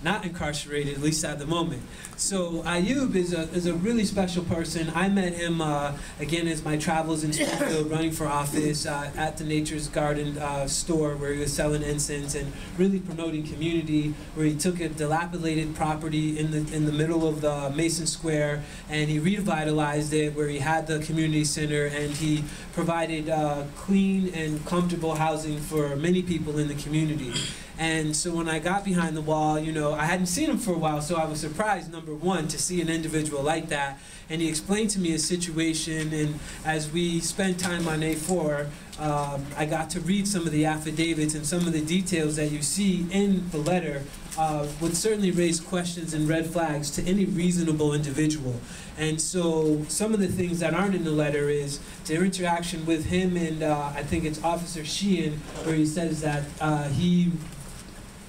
not incarcerated, at least at the moment. So Ayyub is a, is a really special person. I met him, uh, again, as my travels in Springfield, running for office uh, at the Nature's Garden uh, store where he was selling incense and really promoting community, where he took a dilapidated property in the, in the middle of the Mason Square and he revitalized it, where he had the community center and he provided uh, clean and comfortable housing for many people in the community. And so when I got behind the wall, you know, I hadn't seen him for a while, so I was surprised, number one, to see an individual like that. And he explained to me his situation, and as we spent time on A4, um, I got to read some of the affidavits and some of the details that you see in the letter uh, would certainly raise questions and red flags to any reasonable individual. And so some of the things that aren't in the letter is their interaction with him and uh, I think it's Officer Sheehan, where he says that uh, he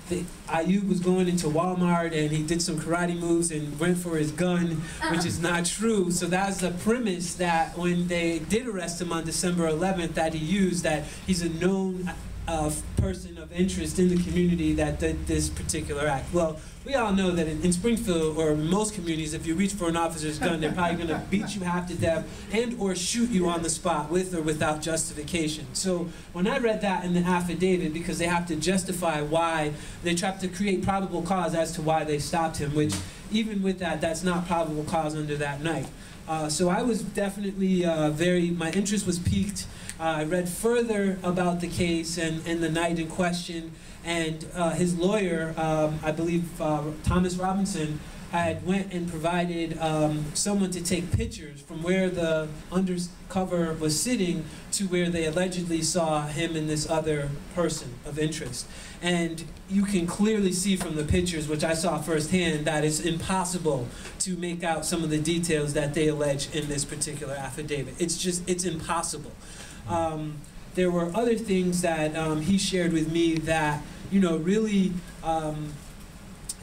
the, Ayyub was going into Walmart and he did some karate moves and went for his gun, which uh-uh. is not true. So that's the premise that when they did arrest him on December 11th, that he used that he's a known uh, person of interest in the community that did this particular act. Well, we all know that in, in Springfield or most communities, if you reach for an officer's gun, they're probably going to beat you half to death and or shoot you on the spot with or without justification. So when I read that in the affidavit, because they have to justify why they tried to create probable cause as to why they stopped him, which even with that, that's not probable cause under that night. Uh, so I was definitely uh, very, my interest was piqued. Uh, I read further about the case and, and the night in question, and uh, his lawyer, um, I believe uh, Thomas Robinson, had went and provided um, someone to take pictures from where the undercover was sitting to where they allegedly saw him and this other person of interest. And you can clearly see from the pictures, which I saw firsthand, that it's impossible to make out some of the details that they allege in this particular affidavit. It's just, it's impossible. Um, there were other things that um, he shared with me that, you know, really um,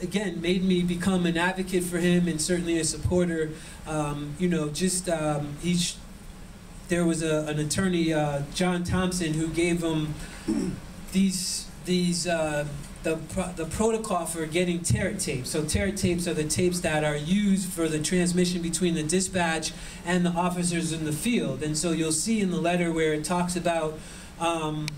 again made me become an advocate for him and certainly a supporter. Um, you know, just um, he. there was a, an attorney, uh, John Thompson, who gave him these these uh, the pro the protocol for getting turret tapes. So turret tapes are the tapes that are used for the transmission between the dispatch and the officers in the field. And so you'll see in the letter where it talks about. Um,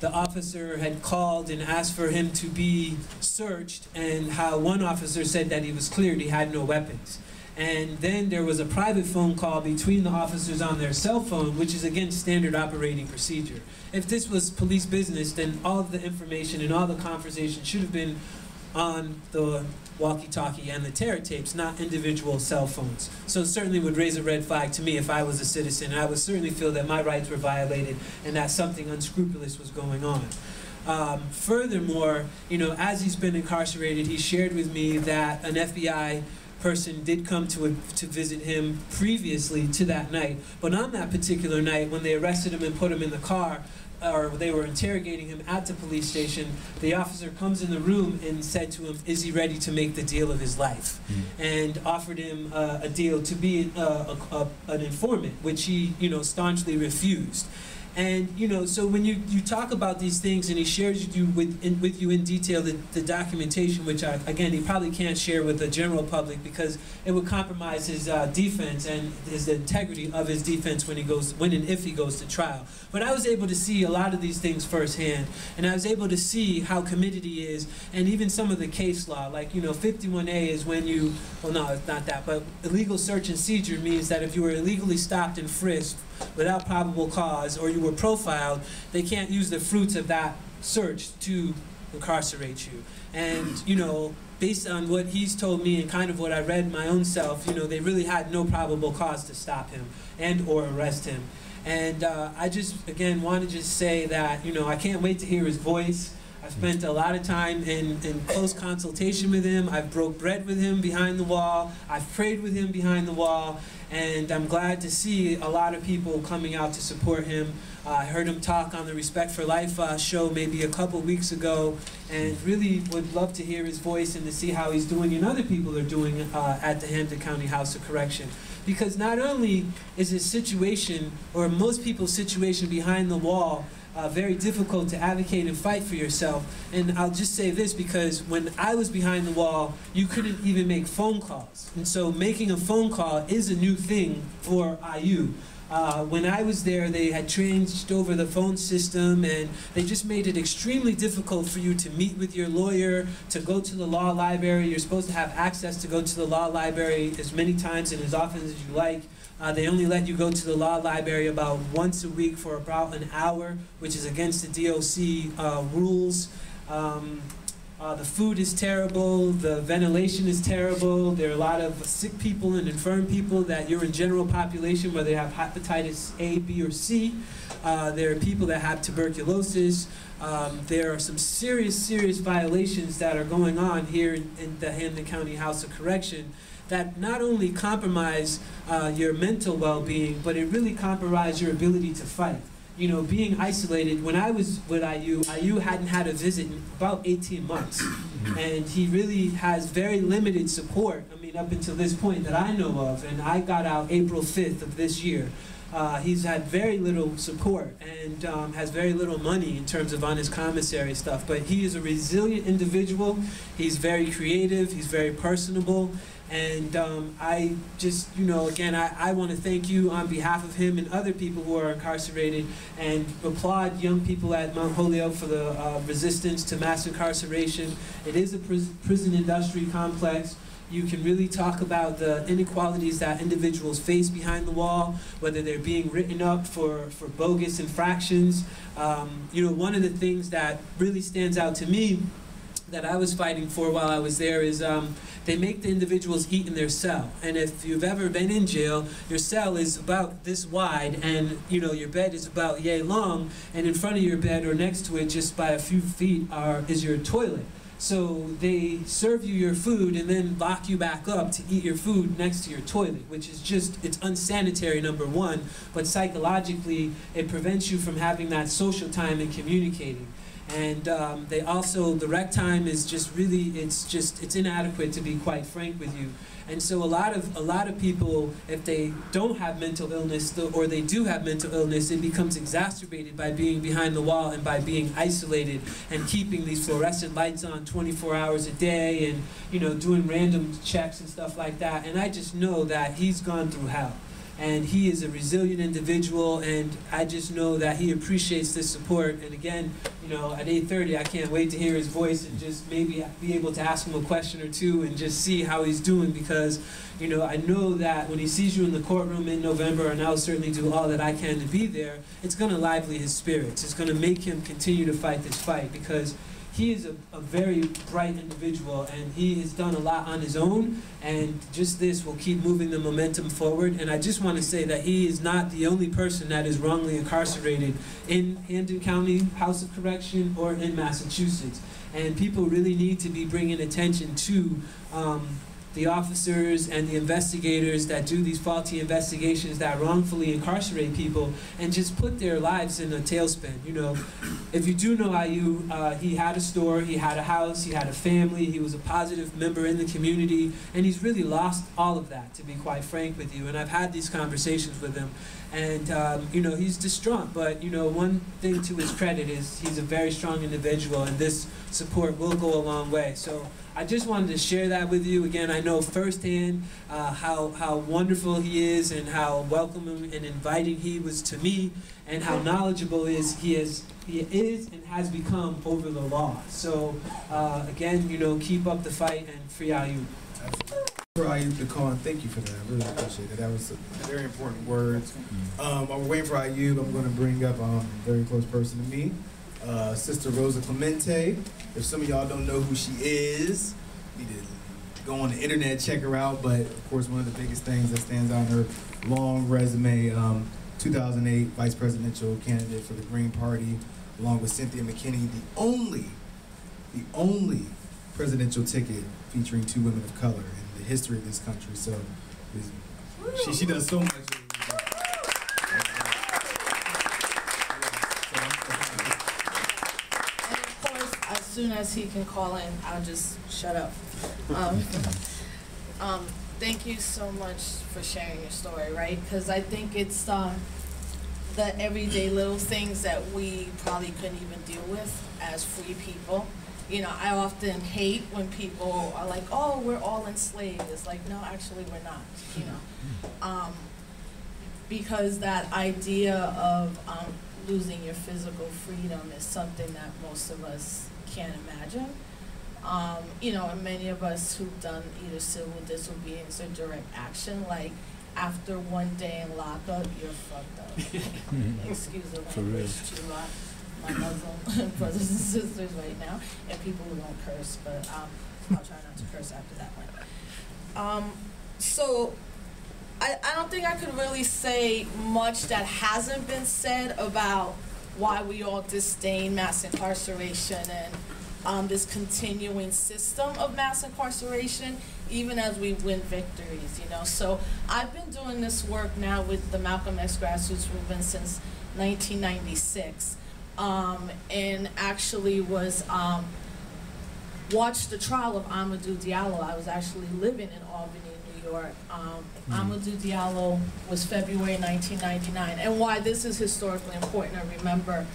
the officer had called and asked for him to be searched, and how one officer said that he was cleared, he had no weapons. And then there was a private phone call between the officers on their cell phone, which is again standard operating procedure. If this was police business, then all of the information and all the conversation should have been on the walkie-talkie and the turret tapes, not individual cell phones. So certainly would raise a red flag to me if I was a citizen. I would certainly feel that my rights were violated and that something unscrupulous was going on. Um, furthermore, you know, as he's been incarcerated, he shared with me that an FBI person did come to, a, to visit him previously to that night. But on that particular night, when they arrested him and put him in the car, or they were interrogating him at the police station, the officer comes in the room and said to him, "Is he ready to make the deal of his life?" Mm. And offered him uh, a deal to be uh, a, a, an informant, which he, you know, staunchly refused. And you know, so when you, you talk about these things, and he shares you with in, with you in detail the, the documentation, which I, again he probably can't share with the general public because it would compromise his uh, defense and his integrity of his defense when he goes when and if he goes to trial. But I was able to see a lot of these things firsthand, and I was able to see how committed he is, and even some of the case law, like you know, 51A is when you well no, it's not that, but illegal search and seizure means that if you were illegally stopped and frisked without probable cause or you were profiled, they can't use the fruits of that search to incarcerate you. And, you know, based on what he's told me and kind of what I read my own self, you know, they really had no probable cause to stop him and or arrest him. And uh, I just, again, want to just say that, you know, I can't wait to hear his voice. I've spent a lot of time in, in close consultation with him. I've broke bread with him behind the wall. I've prayed with him behind the wall and I'm glad to see a lot of people coming out to support him. Uh, I heard him talk on the Respect for Life uh, show maybe a couple weeks ago, and really would love to hear his voice and to see how he's doing and other people are doing uh, at the Hampden County House of Correction. Because not only is his situation, or most people's situation behind the wall, uh, very difficult to advocate and fight for yourself. And I'll just say this because when I was behind the wall, you couldn't even make phone calls. And so making a phone call is a new thing for Ayyub. Uh, when I was there, they had changed over the phone system and they just made it extremely difficult for you to meet with your lawyer, to go to the law library. You're supposed to have access to go to the law library as many times and as often as you like. Uh, they only let you go to the law library about once a week for about an hour, which is against the DOC uh, rules. Um, uh, the food is terrible, the ventilation is terrible, there are a lot of sick people and infirm people that you're in general population, whether they have hepatitis A, B, or C. Uh, there are people that have tuberculosis. Um, there are some serious, serious violations that are going on here in, in the Hampden County House of Correction that not only compromise uh, your mental well-being, but it really compromise your ability to fight. You know, being isolated, when I was with Ayyub, Ayyub hadn't had a visit in about 18 months. And he really has very limited support, I mean, up until this point that I know of. And I got out April 5th of this year. Uh, he's had very little support and um, has very little money in terms of on his commissary stuff. But he is a resilient individual. He's very creative. He's very personable. And um, I just, you know, again, I, I want to thank you on behalf of him and other people who are incarcerated and applaud young people at Mount Holyoke for the uh, resistance to mass incarceration. It is a pris prison industry complex. You can really talk about the inequalities that individuals face behind the wall, whether they're being written up for, for bogus infractions. Um, you know, one of the things that really stands out to me that I was fighting for while I was there is um, they make the individuals eat in their cell. And if you've ever been in jail, your cell is about this wide and you know your bed is about yay long and in front of your bed or next to it just by a few feet are, is your toilet. So they serve you your food and then lock you back up to eat your food next to your toilet, which is just, it's unsanitary, number one, but psychologically, it prevents you from having that social time and communicating. And um, they also, the rec time is just really, it's just, it's inadequate to be quite frank with you. And so a lot of a lot of people, if they don't have mental illness or they do have mental illness, it becomes exacerbated by being behind the wall and by being isolated and keeping these fluorescent lights on 24 hours a day and you know doing random checks and stuff like that. And I just know that he's gone through hell and he is a resilient individual and I just know that he appreciates this support. And again you know at 8:30 I can't wait to hear his voice and just maybe be able to ask him a question or two and just see how he's doing because you know I know that when he sees you in the courtroom in November and I'll certainly do all that I can to be there it's going to lively his spirits. It's going to make him continue to fight this fight because he is a, a, very bright individual and he has done a lot on his own and just this will keep moving the momentum forward. And I just want to say that he is not the only person that is wrongly incarcerated in Hampden County House of Correction or in Massachusetts. And people really need to be bringing attention to um, the officers and the investigators that do these faulty investigations that wrongfully incarcerate people and just put their lives in a tailspin. You know, if you do know Ayyub, uh, he had a store, he had a house, he had a family, he was a positive member in the community, and he's really lost all of that, to be quite frank with you. And I've had these conversations with him, and um, you know, he's distraught. But you know, one thing to his credit is he's a very strong individual, and this support will go a long way. So. I just wanted to share that with you. Again, I know firsthand uh, how, how wonderful he is and how welcoming and inviting he was to me and how knowledgeable is he is, he is and has become over the law. So uh, again, you know, keep up the fight and free Ayyub. For Ayyub Dakan, thank you for that. I really appreciate it. That was very important words. Um, I'm waiting for Ayyub. I'm going to bring up um, a very close person to me uh, Sister Rosa Clemente. If some of y'all don't know who she is, you need to go on the internet, check her out. But of course, one of the biggest things that stands out in her long resume, um, 2008 vice presidential candidate for the Green Party, along with Cynthia McKinney, the only, the only presidential ticket featuring two women of color in the history of this country. So she, she does so much. Soon as he can call in, I'll just shut up. Um, um, thank you so much for sharing your story, right? Because I think it's um, the everyday little things that we probably couldn't even deal with as free people. You know, I often hate when people are like, "Oh, we're all enslaved." It's like, no, actually, we're not. You know, um, because that idea of um, losing your physical freedom is something that most of us can't imagine. Um, you know, and many of us who've done either civil disobedience or direct action, like after one day in lockup, you're fucked up. Excuse the For real. language to my, my Muslim brothers and sisters right now, and people who don't curse, but um, I'll try not to curse after that one. Um, so I, I don't think I could really say much that hasn't been said about why we all disdain mass incarceration and um, this continuing system of mass incarceration, even as we win victories, you know. So I've been doing this work now with the Malcolm X grassroots movement since 1996, um, and actually was um, watched the trial of Amadou Diallo. I was actually living in Albany, York. Um, Amadou Diallo was February 1999. And why this is historically important to remember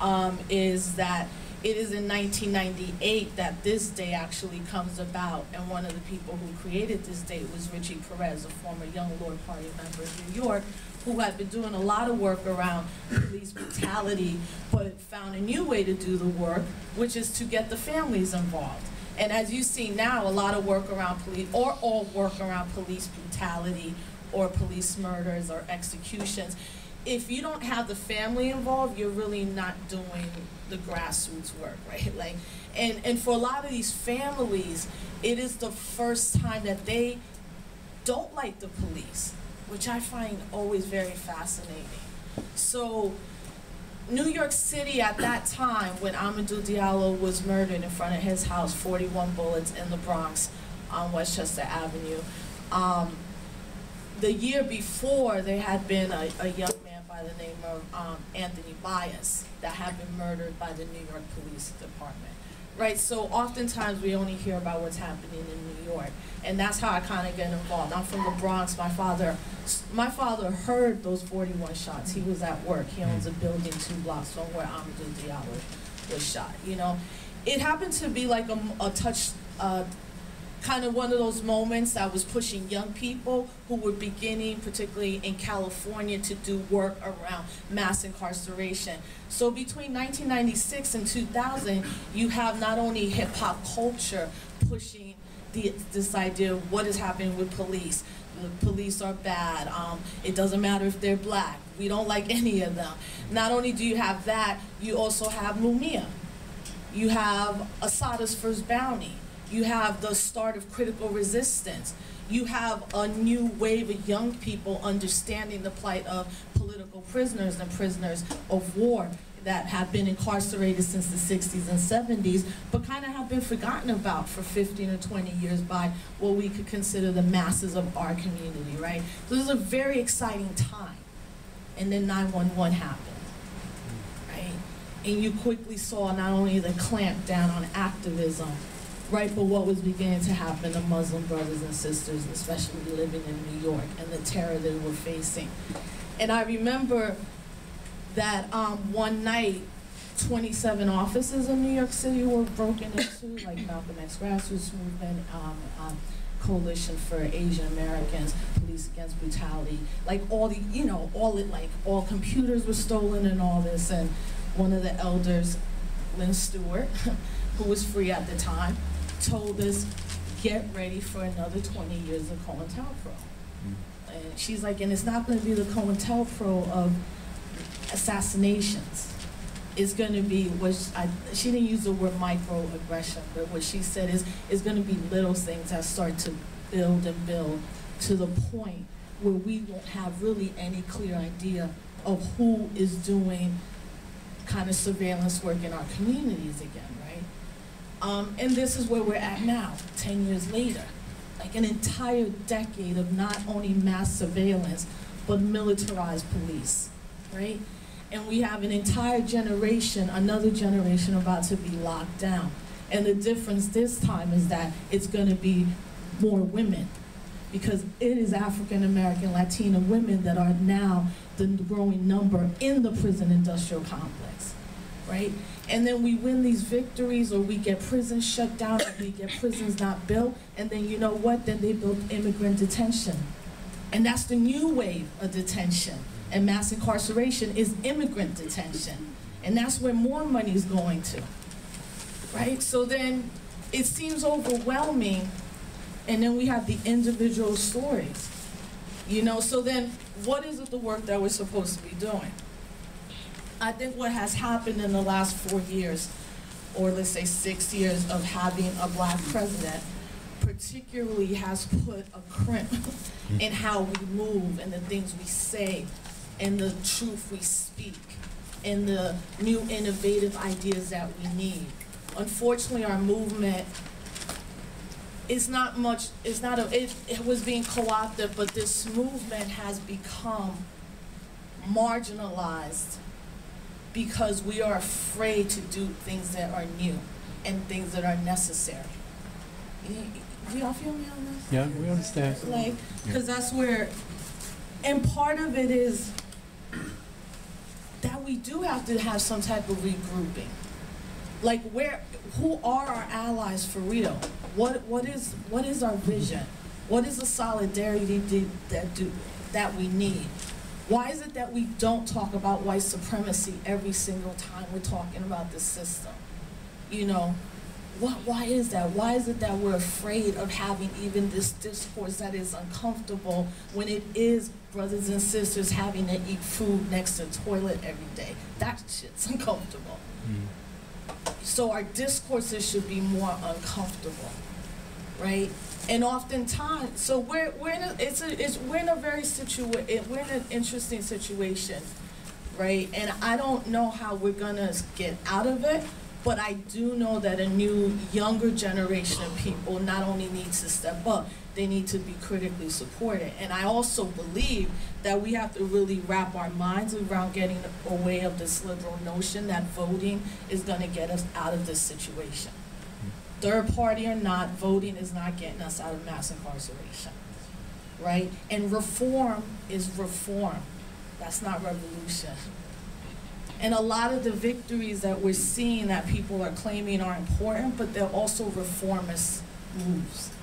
um, is that it is in 1998 that this day actually comes about. And one of the people who created this date was Richie Perez, a former Young Lord Party member of New York, who had been doing a lot of work around police brutality, but found a new way to do the work, which is to get the families involved. And as you see now, a lot of work around police, or all work around police brutality, or police murders, or executions. If you don't have the family involved, you're really not doing the grassroots work, right? Like, and, and for a lot of these families, it is the first time that they don't like the police, which I find always very fascinating. So, New York City at that time, when Amadou Diallo was murdered in front of his house, 41 bullets in the Bronx on Westchester Avenue. Um, the year before, there had been a, a young man by the name of um, Anthony Baez that had been murdered by the New York Police Department. Right, so oftentimes we only hear about what's happening in New York, and that's how I kind of get involved. I'm from the Bronx. My father, my father heard those 41 shots. He was at work. He owns a building two blocks from where Amadou Diallo was shot. You know, it happened to be like a, a touch, uh, kind of one of those moments that was pushing young people who were beginning, particularly in California, to do work around mass incarceration. So between 1996 and 2000, you have not only hip hop culture pushing the, this idea of what is happening with police. The police are bad. Um, it doesn't matter if they're black. We don't like any of them. Not only do you have that, you also have Mumia. You have Assata's first bounty. You have the start of critical resistance. You have a new wave of young people understanding the plight of political prisoners and prisoners of war that have been incarcerated since the 60s and 70s, but kind of have been forgotten about for 15 or 20 years by what we could consider the masses of our community, right? So this is a very exciting time. And then 911 happened, right? And you quickly saw not only the clamp down on activism, right, but what was beginning to happen to Muslim brothers and sisters, especially living in New York, and the terror they were facing. And I remember that um, one night, 27 offices in New York City were broken into, like Malcolm X Grassroots Movement, um, um, Coalition for Asian Americans, Police Against Brutality, like all the, you know, all it, like all computers were stolen and all this. And one of the elders, Lynne Stewart, who was free at the time, told us, get ready for another 20 years of COINTELPRO. And she's like, and it's not going to be the COINTELPRO of assassinations. is going to be what she, I, she didn't use the word microaggression, but what she said is it's going to be little things that start to build and build to the point where we won't have really any clear idea of who is doing kind of surveillance work in our communities again, right? Um, and this is where we're at now, 10 years later. Like an entire decade of not only mass surveillance, but militarized police, right? And we have an entire generation, another generation about to be locked down. And the difference this time is that it's going to be more women because it is African American, Latina women that are now the growing number in the prison industrial complex, right? And then we win these victories or we get prisons shut down or we get prisons not built. And then you know what? Then they built immigrant detention. And that's the new wave of detention. And mass incarceration is immigrant detention. And that's where more money is going to, right? So then it seems overwhelming. And then we have the individual stories, you know? So then what is it the work that we're supposed to be doing? I think what has happened in the last four years, or let's say six years of having a black president, particularly has put a crimp in mm-hmm. how we move and the things we say and the truth we speak and the new innovative ideas that we need. Unfortunately, our movement is not much, it's not a, it, it was being co-opted, but this movement has become marginalized because we are afraid to do things that are new and things that are necessary. Do y'all feel me on this? Yeah, we understand. Like, because that's where, and part of it is that we do have to have some type of regrouping. Like, where, who are our allies for real? What, what is, what is our vision? What is the solidarity that, do, that we need? Why is it that we don't talk about white supremacy every single time we're talking about this system? You know, what, why is that? Why is it that we're afraid of having even this discourse that is uncomfortable when it is brothers and sisters having to eat food next to the toilet every day? That shit's uncomfortable. Mm. So our discourses should be more uncomfortable, right? And oftentimes, so we're, we're in a, it's a, it's, we're in a very situa, eh, we're in an interesting situation, right? And I don't know how we're gonna get out of it, but I do know that a new, younger generation of people not only needs to step up, they need to be critically supported. And I also believe that we have to really wrap our minds around getting away of this liberal notion that voting is gonna get us out of this situation. Mm-hmm. Third party or not, voting is not getting us out of mass incarceration, right? And reform is reform. That's not revolution. And a lot of the victories that we're seeing that people are claiming are important, but they're also reformist moves.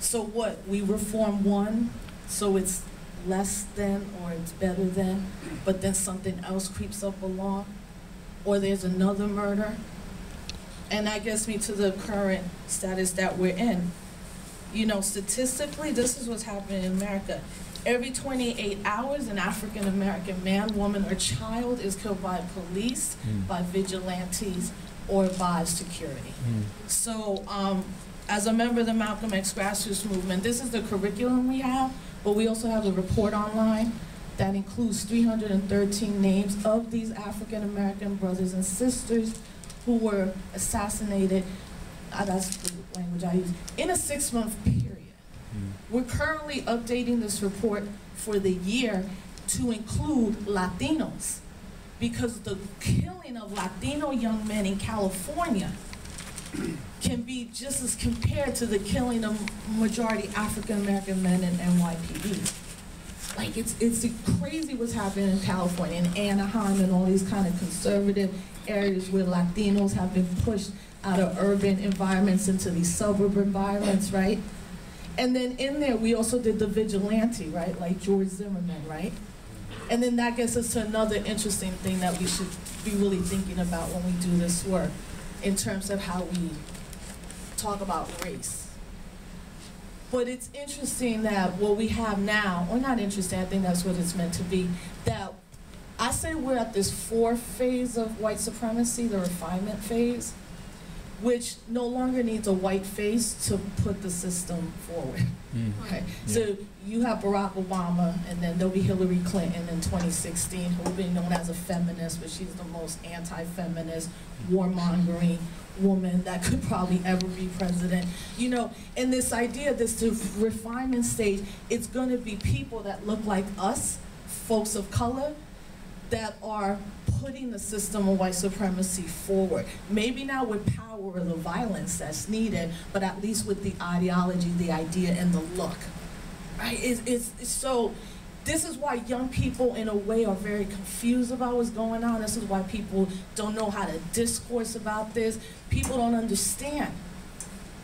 So what, we reform one, so it's less than or it's better than, but then something else creeps up along? Or there's another murder? And that gets me to the current status that we're in. You know, statistically, this is what's happening in America. Every 28 hours, an African American man, woman, or child is killed by police, by vigilantes, or by security. So, um, as a member of the Malcolm X grassroots movement, this is the curriculum we have, but we also have a report online that includes 313 names of these African American brothers and sisters who were assassinated, uh, that's the language I use, in a six-month period. We're currently updating this report for the year to include Latinos because the killing of Latino young men in California can be just as compared to the killing of majority African American men in NYPD. Like it's it's crazy what's happening in California and Anaheim and all these kind of conservative areas where Latinos have been pushed out of urban environments into these suburban environments, right? And then in there, we also did the vigilante, right? Like George Zimmerman, right? And then that gets us to another interesting thing that we should be really thinking about when we do this work in terms of how we talk about race. But it's interesting that what we have now, or not interesting, I think that's what it's meant to be, that I say we're at this fourth phase of white supremacy, the refinement phase, which no longer needs a white face to put the system forward. Mm. Okay, so you have Barack Obama, and then there'll be Hillary Clinton in 2016, who will be known as a feminist, but she's the most anti-feminist, warmongering woman that could probably ever be president. You know, and this idea, this refinement stage, it's going to be people that look like us, folks of color, that are putting the system of white supremacy forward. Maybe not with power or the violence that's needed, but at least with the ideology, the idea, and the look. Right? It's, it's, it's so. This is why young people, in a way, are very confused about what's going on. This is why people don't know how to discourse about this. People don't understand.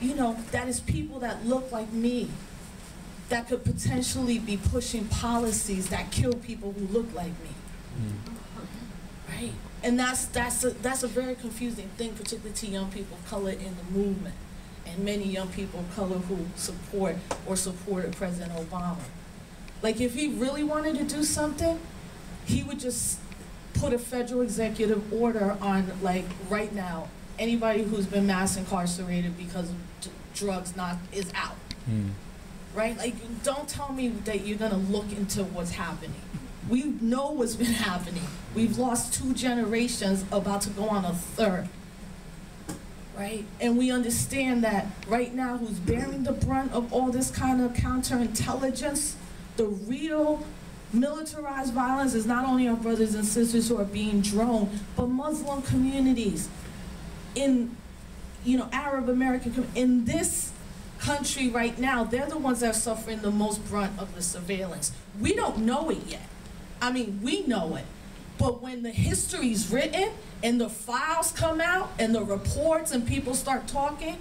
You know, that is people that look like me that could potentially be pushing policies that kill people who look like me. Right? And that's that's a that's a very confusing thing, particularly to young people of color in the movement, and many young people of color who support or supported President Obama. Like if he really wanted to do something, he would just put a federal executive order on like right now anybody who's been mass incarcerated because of d- drugs not is out. Hmm. Right? Like don't tell me that you're gonna look into what's happening. We know what's been happening. We've lost two generations, about to go on a third. Right? And we understand that right now, who's bearing the brunt of all this kind of counterintelligence, the real militarized violence is not only our brothers and sisters who are being droned, but Muslim communities in, you know, Arab American, in this country right now, they're the ones that are suffering the most brunt of the surveillance. We don't know it yet. I mean, we know it. But when the history's written and the files come out and the reports and people start talking,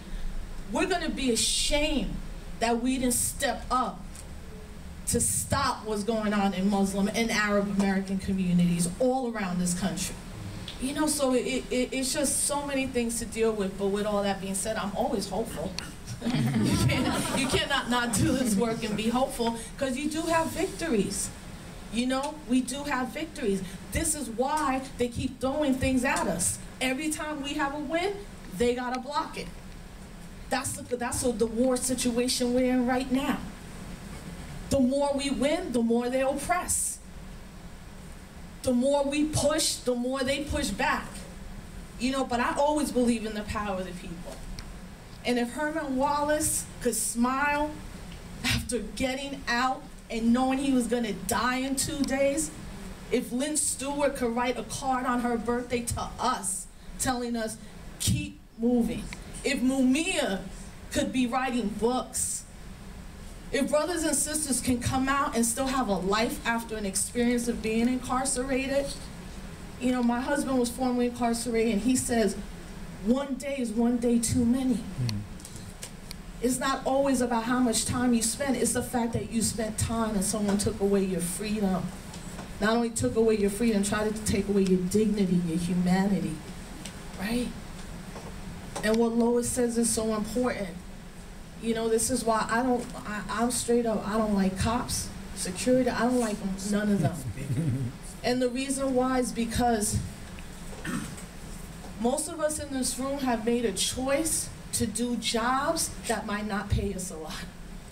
we're gonna be ashamed that we didn't step up to stop what's going on in Muslim and Arab American communities all around this country. You know, so it, it, it's just so many things to deal with, but with all that being said, I'm always hopeful. you, can't, you cannot not do this work and be hopeful because you do have victories. You know, we do have victories. This is why they keep throwing things at us. Every time we have a win, they gotta block it. That's the, that's the war situation we're in right now. The more we win, the more they oppress. The more we push, the more they push back. You know, but I always believe in the power of the people. And if Herman Wallace could smile after getting out and knowing he was gonna die in two days, if Lynne Stewart could write a card on her birthday to us telling us, keep moving. If Mumia could be writing books, if brothers and sisters can come out and still have a life after an experience of being incarcerated, you know, my husband was formerly incarcerated and he says, one day is one day too many. Hmm. It's not always about how much time you spend, it's the fact that you spent time and someone took away your freedom. Not only took away your freedom, tried to take away your dignity, your humanity, right? And what Lois says is so important. You know, this is why I don't, I, I'm straight up, I don't like cops, security, I don't like none of them. And the reason why is because most of us in this room have made a choice to do jobs that might not pay us a lot.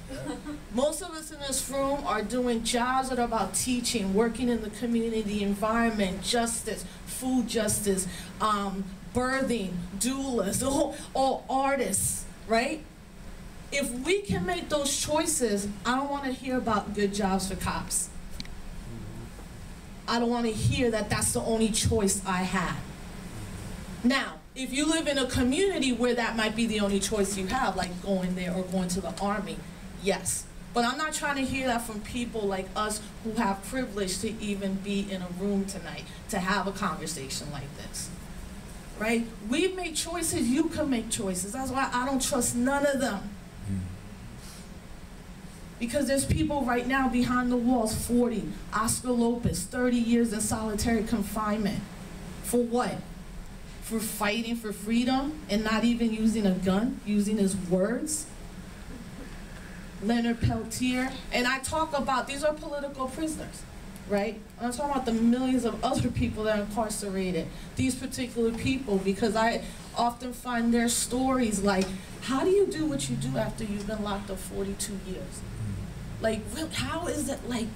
Most of us in this room are doing jobs that are about teaching, working in the community environment, justice, food justice, um, birthing, doulas, all, all artists, right? If we can make those choices, I don't want to hear about good jobs for cops. I don't want to hear that that's the only choice I had. Now, if you live in a community where that might be the only choice you have, like going there or going to the army, yes. But I'm not trying to hear that from people like us who have privilege to even be in a room tonight to have a conversation like this. Right? We've made choices, you can make choices. That's why I don't trust none of them. Hmm. Because there's people right now behind the walls, 40, Oscar Lopez, 30 years in solitary confinement. For what? For fighting for freedom and not even using a gun, using his words? Leonard Peltier. And I talk about, these are political prisoners, right? I'm talking about the millions of other people that are incarcerated. These particular people, because I often find their stories like, how do you do what you do after you've been locked up 42 years? Like, how is it like,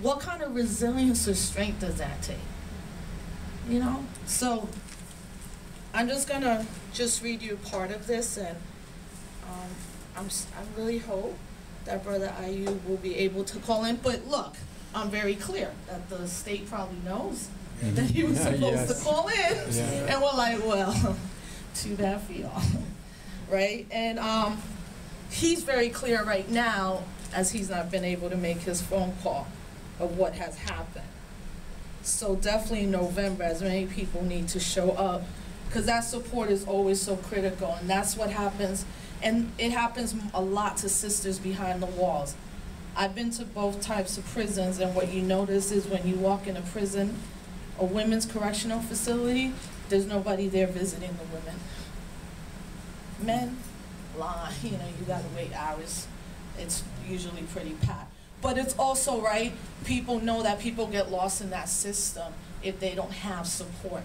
what kind of resilience or strength does that take? You know? So, I'm just gonna just read you part of this and um, I'm, s- I really hope that Brother Ayyub will be able to call in. But look, I'm very clear that the state probably knows that he was Yeah, supposed yes. to call in. Yeah. And we're like, well, too bad for y'all, right? And um, he's very clear right now, as he's not been able to make his phone call of what has happened. So definitely in November, as many people need to show up, because that support is always so critical, and that's what happens. And it happens a lot to sisters behind the walls. I've been to both types of prisons, and what you notice is when you walk in a prison, a women's correctional facility, there's nobody there visiting the women. Men, line, you know, you gotta wait hours. It's usually pretty packed. But it's also, right, people know that people get lost in that system if they don't have support.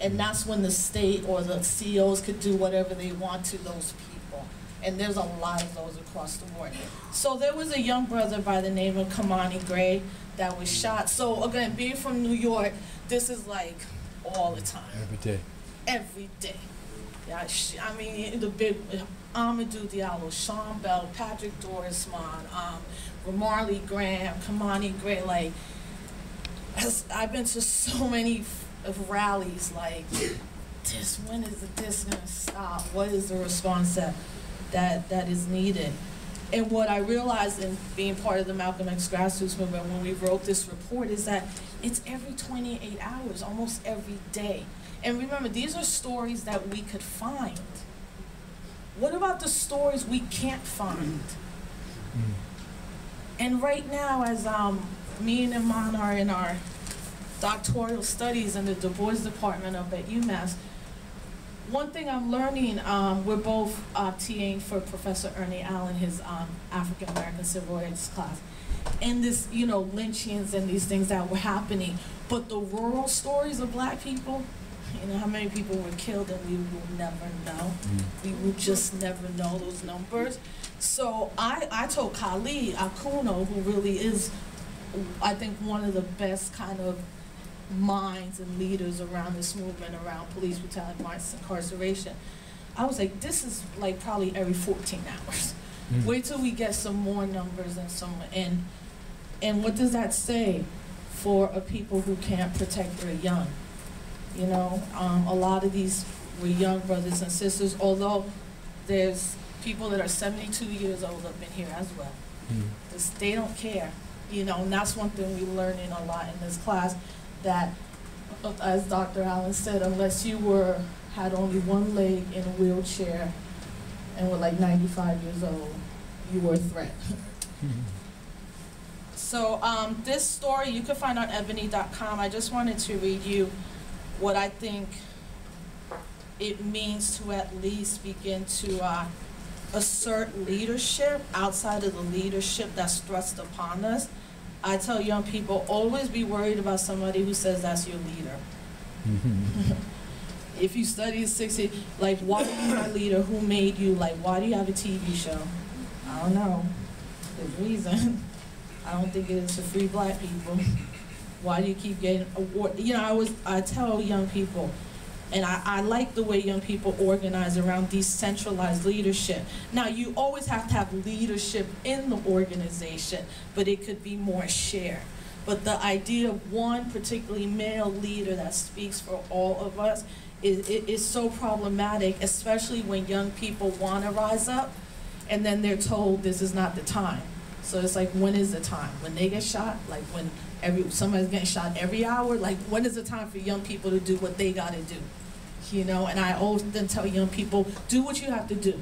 And that's when the state or the CEOs could do whatever they want to those people. And there's a lot of those across the board. So there was a young brother by the name of Kimani Gray that was shot. So again, being from New York, this is like all the time Every day. every day. Yeah, sh- I mean, the big, Amadou Diallo, Sean Bell, Patrick Dorismond, um, Ramarley Graham, Kimani Gray, like, I've been to so many of rallies, like, this, when is this gonna stop? What is the response that, that, that is needed? And what I realized in being part of the Malcolm X grassroots movement when we wrote this report is that it's every 28 hours, almost every day. And remember, these are stories that we could find. What about the stories we can't find? And right now, as um, me and Iman are in our doctoral studies in the Du Bois Department up at UMass, one thing I'm learning, um, we're both uh, TAing for Professor Ernie Allen, his um, African American Civil Rights class, and this, you know, lynchings and these things that were happening. But the rural stories of black people, you know, how many people were killed and we will never know. We will just never know those numbers. So I, I told Kali Akuno, who really is, I think, one of the best kind of minds and leaders around this movement around police brutality, mass incarceration. I was like, this is like probably every 14 hours. Wait till we get some more numbers and some and and what does that say for a people who can't protect their young? You know, um, a lot of these were young brothers and sisters, although there's people that are 72 years old have been here as well. This- They don't care, you know, and that's one thing we're learning a lot in this class, that, uh, as Dr. Allen said, unless you were, had only one leg in a wheelchair and were like 95 years old, you were a threat. So um, this story you can find on ebony.com. I just wanted to read you what I think it means to at least begin to uh, assert leadership outside of the leadership that's thrust upon us. I tell young people, always be worried about somebody who says that's your leader. Mm-hmm. if you study at 60, like, why are you my leader? Who made you? Like, why do you have a TV show? I don't know. There's a reason. I don't think it is to free black people. Why do you keep getting award? You know, I was I tell young people, and I, I like the way young people organize around decentralized leadership. Now, you always have to have leadership in the organization, but it could be more shared. But the idea of one particularly male leader that speaks for all of us is, is, is so problematic, especially when young people want to rise up and then they're told this is not the time. So it's like, when is the time? When they get shot? Like when every somebody's getting shot every hour? Like when is the time for young people to do what they got to do? You know, and I often tell young people, do what you have to do.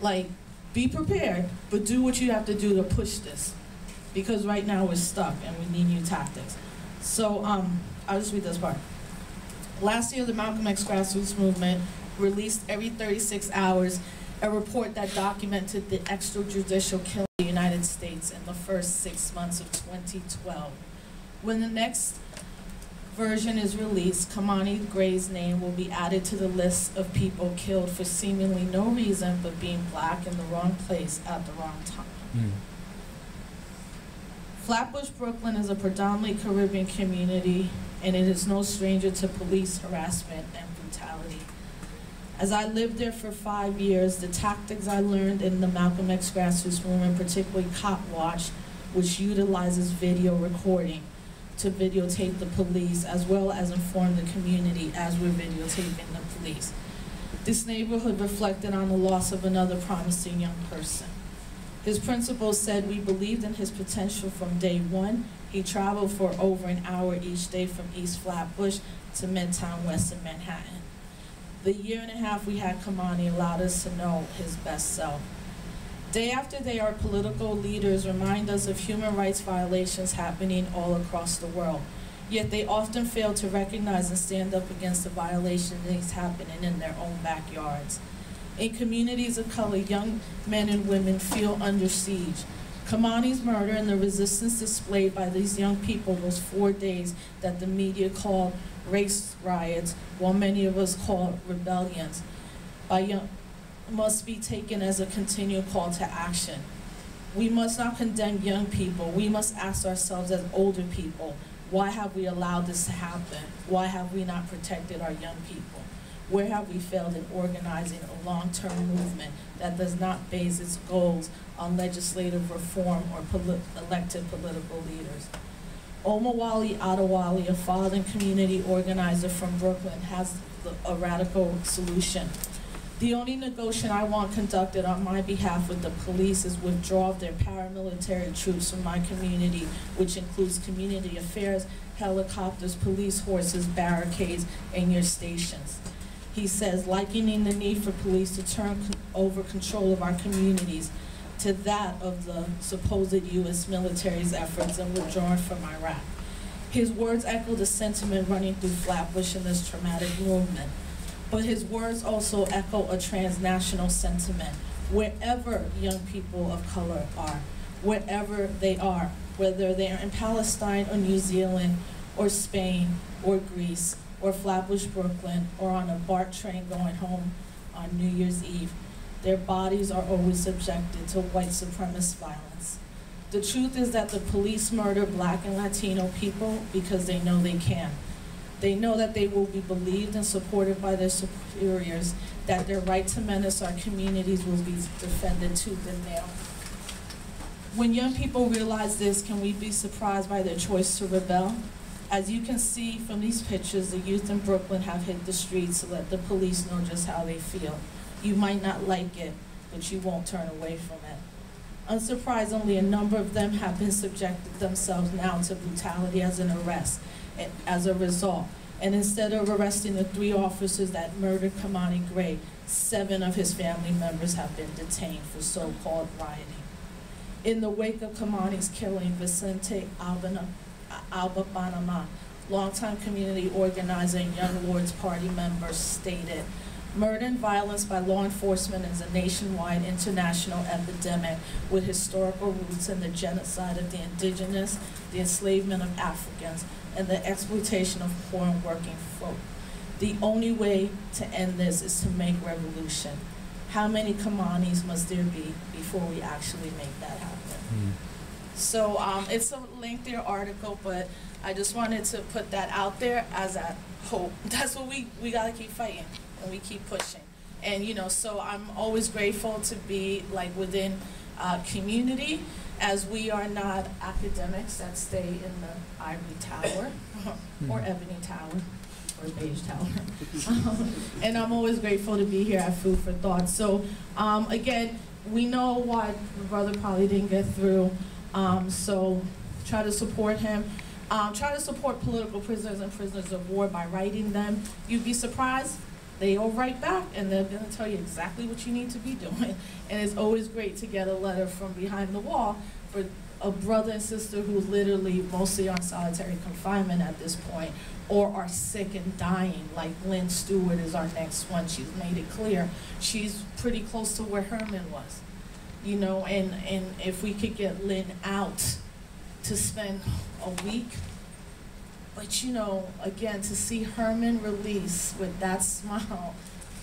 Like, be prepared, but do what you have to do to push this. Because right now we're stuck and we need new tactics. So um, I'll just read this part. Last year, the Malcolm X grassroots movement released every 36 hours a report that documented the extrajudicial killing of the United States in the first six months of 2012. When the next version is released, Kimani Gray's name will be added to the list of people killed for seemingly no reason but being black in the wrong place at the wrong time. Hmm. Flatbush, Brooklyn is a predominantly Caribbean community, and it is no stranger to police harassment and. As I lived there for five years, the tactics I learned in the Malcolm X grassroots movement, particularly Cop Watch, which utilizes video recording, to videotape the police as well as inform the community as we're videotaping the police. This neighborhood reflected on the loss of another promising young person. His principal said we believed in his potential from day one. He traveled for over an hour each day from East Flatbush to Midtown West in Manhattan. The year and a half we had Kimani allowed us to know his best self. Day after day, our political leaders remind us of human rights violations happening all across the world. Yet they often fail to recognize and stand up against the violations happening in their own backyards. In communities of color, young men and women feel under siege. Kimani's murder and the resistance displayed by these young people those four days that the media called race riots, while many of us call rebellions, young, must be taken as a continual call to action. We must not condemn young people. We must ask ourselves as older people, why have we allowed this to happen? Why have we not protected our young people? Where have we failed in organizing a long-term movement that does not base its goals on legislative reform or poli elected political leaders? Omowale Adewale, a father and community organizer from Brooklyn, has a radical solution. The only negotiation I want conducted on my behalf with the police is withdraw of their paramilitary troops from my community, which includes community affairs, helicopters, police horses, barricades, and your stations. He says, likening the need for police to turn over control of our communities to that of the supposed U.S. military's efforts in withdrawing from Iraq. His words echo the sentiment running through Flatbush in this traumatic movement but his words also echo a transnational sentiment. Wherever young people of color are, wherever they are, whether they're in Palestine or New Zealand or Spain or Greece or Flatbush, Brooklyn, or on a BART train going home on New Year's Eve, their bodies are always subjected to white supremacist violence. The truth is that the police murder black and Latino people because they know they can. They know that they will be believed and supported by their superiors, that their right to menace our communities will be defended tooth and nail. When young people realize this, can we be surprised by their choice to rebel? As you can see from these pictures, the youth in Brooklyn have hit the streets to let the police know just how they feel. You might not like it, but you won't turn away from it. Unsurprisingly, a number of them have been subjected themselves now to brutality as an arrest eh, as a result. And instead of arresting the three officers that murdered Kimani Gray, seven of his family members have been detained for so-called rioting. In the wake of Kimani's killing, Vicente uh, Alba Panama, longtime community organizer and Young Lords Party member, stated, Murder and violence by law enforcement is a nationwide international epidemic with historical roots in the genocide of the indigenous, the enslavement of Africans, and the exploitation of poor and working folk. The only way to end this is to make revolution. How many Kimanis must there be before we actually make that happen? Mm. So um, it's a lengthier article, but I just wanted to put that out there as a hope. That's what we, we gotta keep fighting and we keep pushing. And you know, so I'm always grateful to be like within uh, community as we are not academics that stay in the ivory tower or hmm. ebony tower or beige tower. um, and I'm always grateful to be here at Food for Thought. So um, again, we know why brother probably didn't get through. Um, so try to support him. Um, try to support political prisoners and prisoners of war by writing them. You'd be surprised they all write back and they're going to tell you exactly what you need to be doing. And it's always great to get a letter from behind the wall for a brother and sister who literally mostly on solitary confinement at this point or are sick and dying, like Lynne Stewart is our next one. She's made it clear. She's pretty close to where Herman was. You know, and, and if we could get Lynne out to spend a week but you know, again, to see Herman release with that smile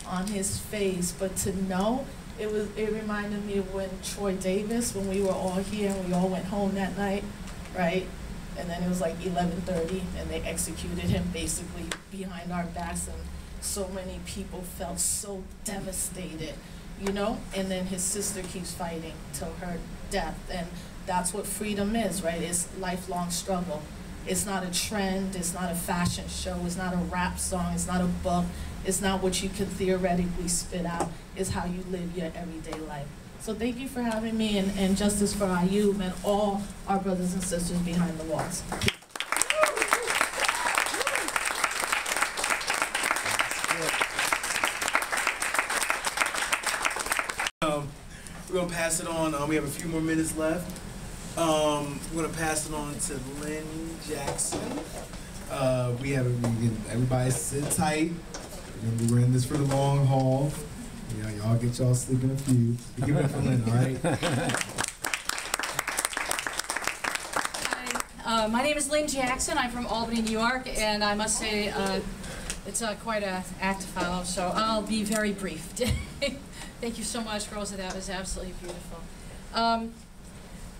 on his face, but to know it was it reminded me of when Troy Davis, when we were all here and we all went home that night, right? And then it was like 11:30, and they executed him basically behind our backs, and so many people felt so devastated, you know. And then his sister keeps fighting till her death, and that's what freedom is, right? It's lifelong struggle It's not a trend, it's not a fashion show, it's not a rap song, it's not a book, it's not what you can theoretically spit out, it's how you live your everyday life. So thank you for having me and, and justice for Ayyub and all our brothers and sisters behind the walls. Um, we're gonna pass it on. Um, we have a few more minutes left. Um, we're gonna pass it on to Lynn Jackson. Uh, we have everybody sit tight. Remember, we're in this for the long haul. You know, y'all get y'all sleep in a few. Give it for Lynn, all right? Uh, my name is Lynn Jackson. I'm from Albany, New York, and I must say uh, it's uh, quite a act to follow, so I'll be very brief. Thank you so much, Rosa. That was absolutely beautiful. Um,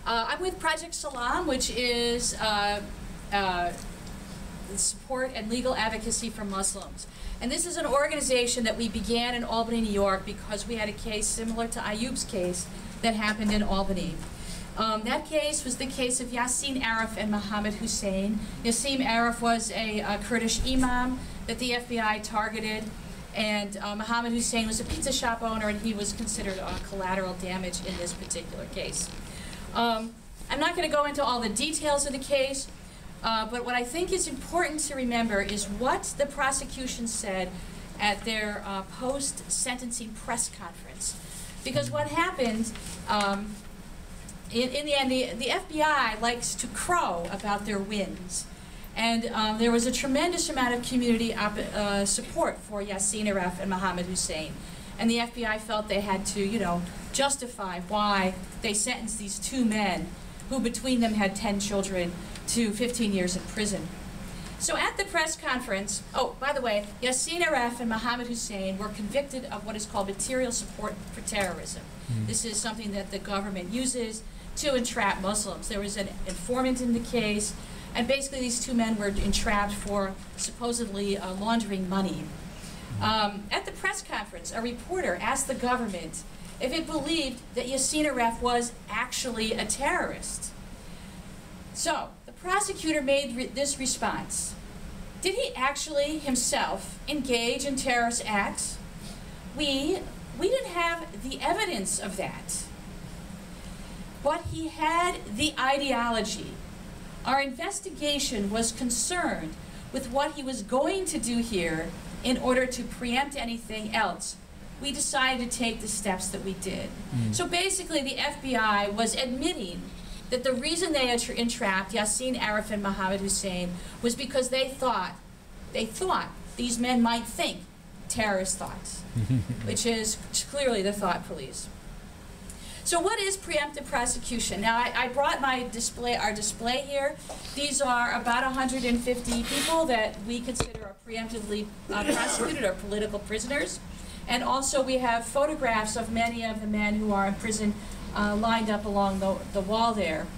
uh, I'm with Project Salam, which is uh, uh, support and legal advocacy for Muslims. And this is an organization that we began in Albany, New York, because we had a case similar to Ayyub's case that happened in Albany. Um, that case was the case of Yassin Aref and Mohammed Hossain. Yassin Aref was a, a Kurdish imam that the FBI targeted, and uh, Mohammed Hossain was a pizza shop owner, and he was considered collateral damage in this particular case. Um, I'm not going to go into all the details of the case, uh, but what I think is important to remember is what the prosecution said at their uh, post-sentencing press conference. Because what happened, um, in, in the end, the, the FBI likes to crow about their wins. And um, there was a tremendous amount of community uh, support for Yassin Aref and Mohammed Hossain. And the FBI felt they had to, you know, justify why they sentenced these two men, who between them had 10 children, to 15 years in prison. So at the press conference, oh, by the way, Yassin Aref and Mohammed Hossain were convicted of what is called material support for terrorism. Mm. This is something that the government uses to entrap Muslims. There was an informant in the case, and basically these two men were entrapped for supposedly uh, laundering money. Um, at the press conference, a reporter asked the government if it believed that Yassin Aref was actually a terrorist. So, the prosecutor made re this response. Did he actually himself engage in terrorist acts? We, we didn't have the evidence of that. But he had the ideology. Our investigation was concerned with what he was going to do here in order to preempt anything else. We decided to take the steps that we did. Mm. So basically, the FBI was admitting that the reason they had entrapped Yassin Aref and Mohammed Hossain was because they thought, they thought these men might think terrorist thoughts, which is clearly the thought police. So what is preemptive prosecution? Now, I, I, brought my display, our display here. These are about 150 people that we consider are preemptively uh, prosecuted or political prisoners. And also we have photographs of many of the men who are in prison uh, lined up along the, the wall there.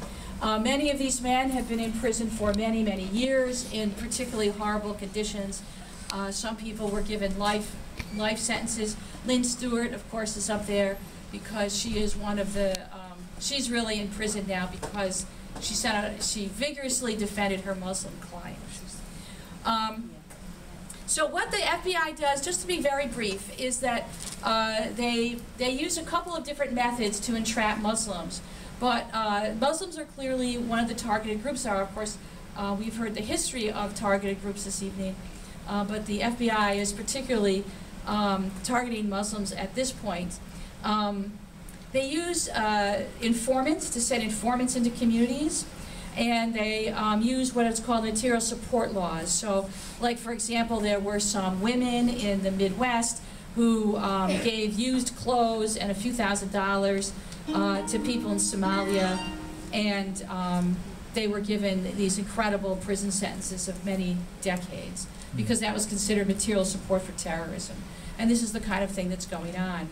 Uh, many of these men have been in prison for many, many years in particularly horrible conditions. Uh, some people were given life, life sentences. Lynne Stewart, of course, is up there because she is one of the, um, she's really in prison now because she, sent out, she vigorously defended her Muslim client. Um, so what the FBI does, just to be very brief, is that uh, they, they use a couple of different methods to entrap Muslims. But uh, Muslims are clearly one of the targeted groups. Are of course, uh, we've heard the history of targeted groups this evening, uh, but the FBI is particularly um, targeting Muslims at this point. Um, they use uh, informants to send informants into communities, and they um, use what is called material support laws. So, like for example, there were some women in the Midwest who um, gave used clothes and a few thousand dollars uh, to people in Somalia, and um, they were given these incredible prison sentences of many decades because that was considered material support for terrorism. And this is the kind of thing that's going on.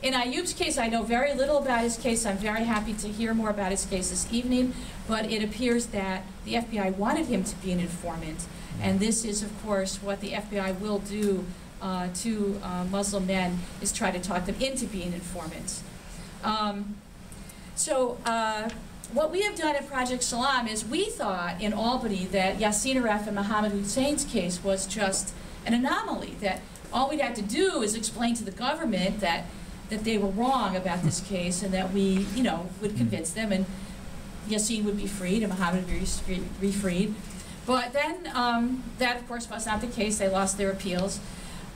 In Ayyub's case, I know very little about his case. I'm very happy to hear more about his case this evening, but it appears that the FBI wanted him to be an informant, and this is, of course, what the FBI will do uh, to uh, Muslim men, is try to talk them into being informants. Um, so uh, what we have done at Project Salam is we thought in Albany that Yassin Aref and Mohammed Hossain's case was just an anomaly, that all we'd have to do is explain to the government that, that they were wrong about this case and that we, you know, would convince them and Yassin would be freed and Mohammed would be re- re- freed. But then, um, that of course was not the case, they lost their appeals.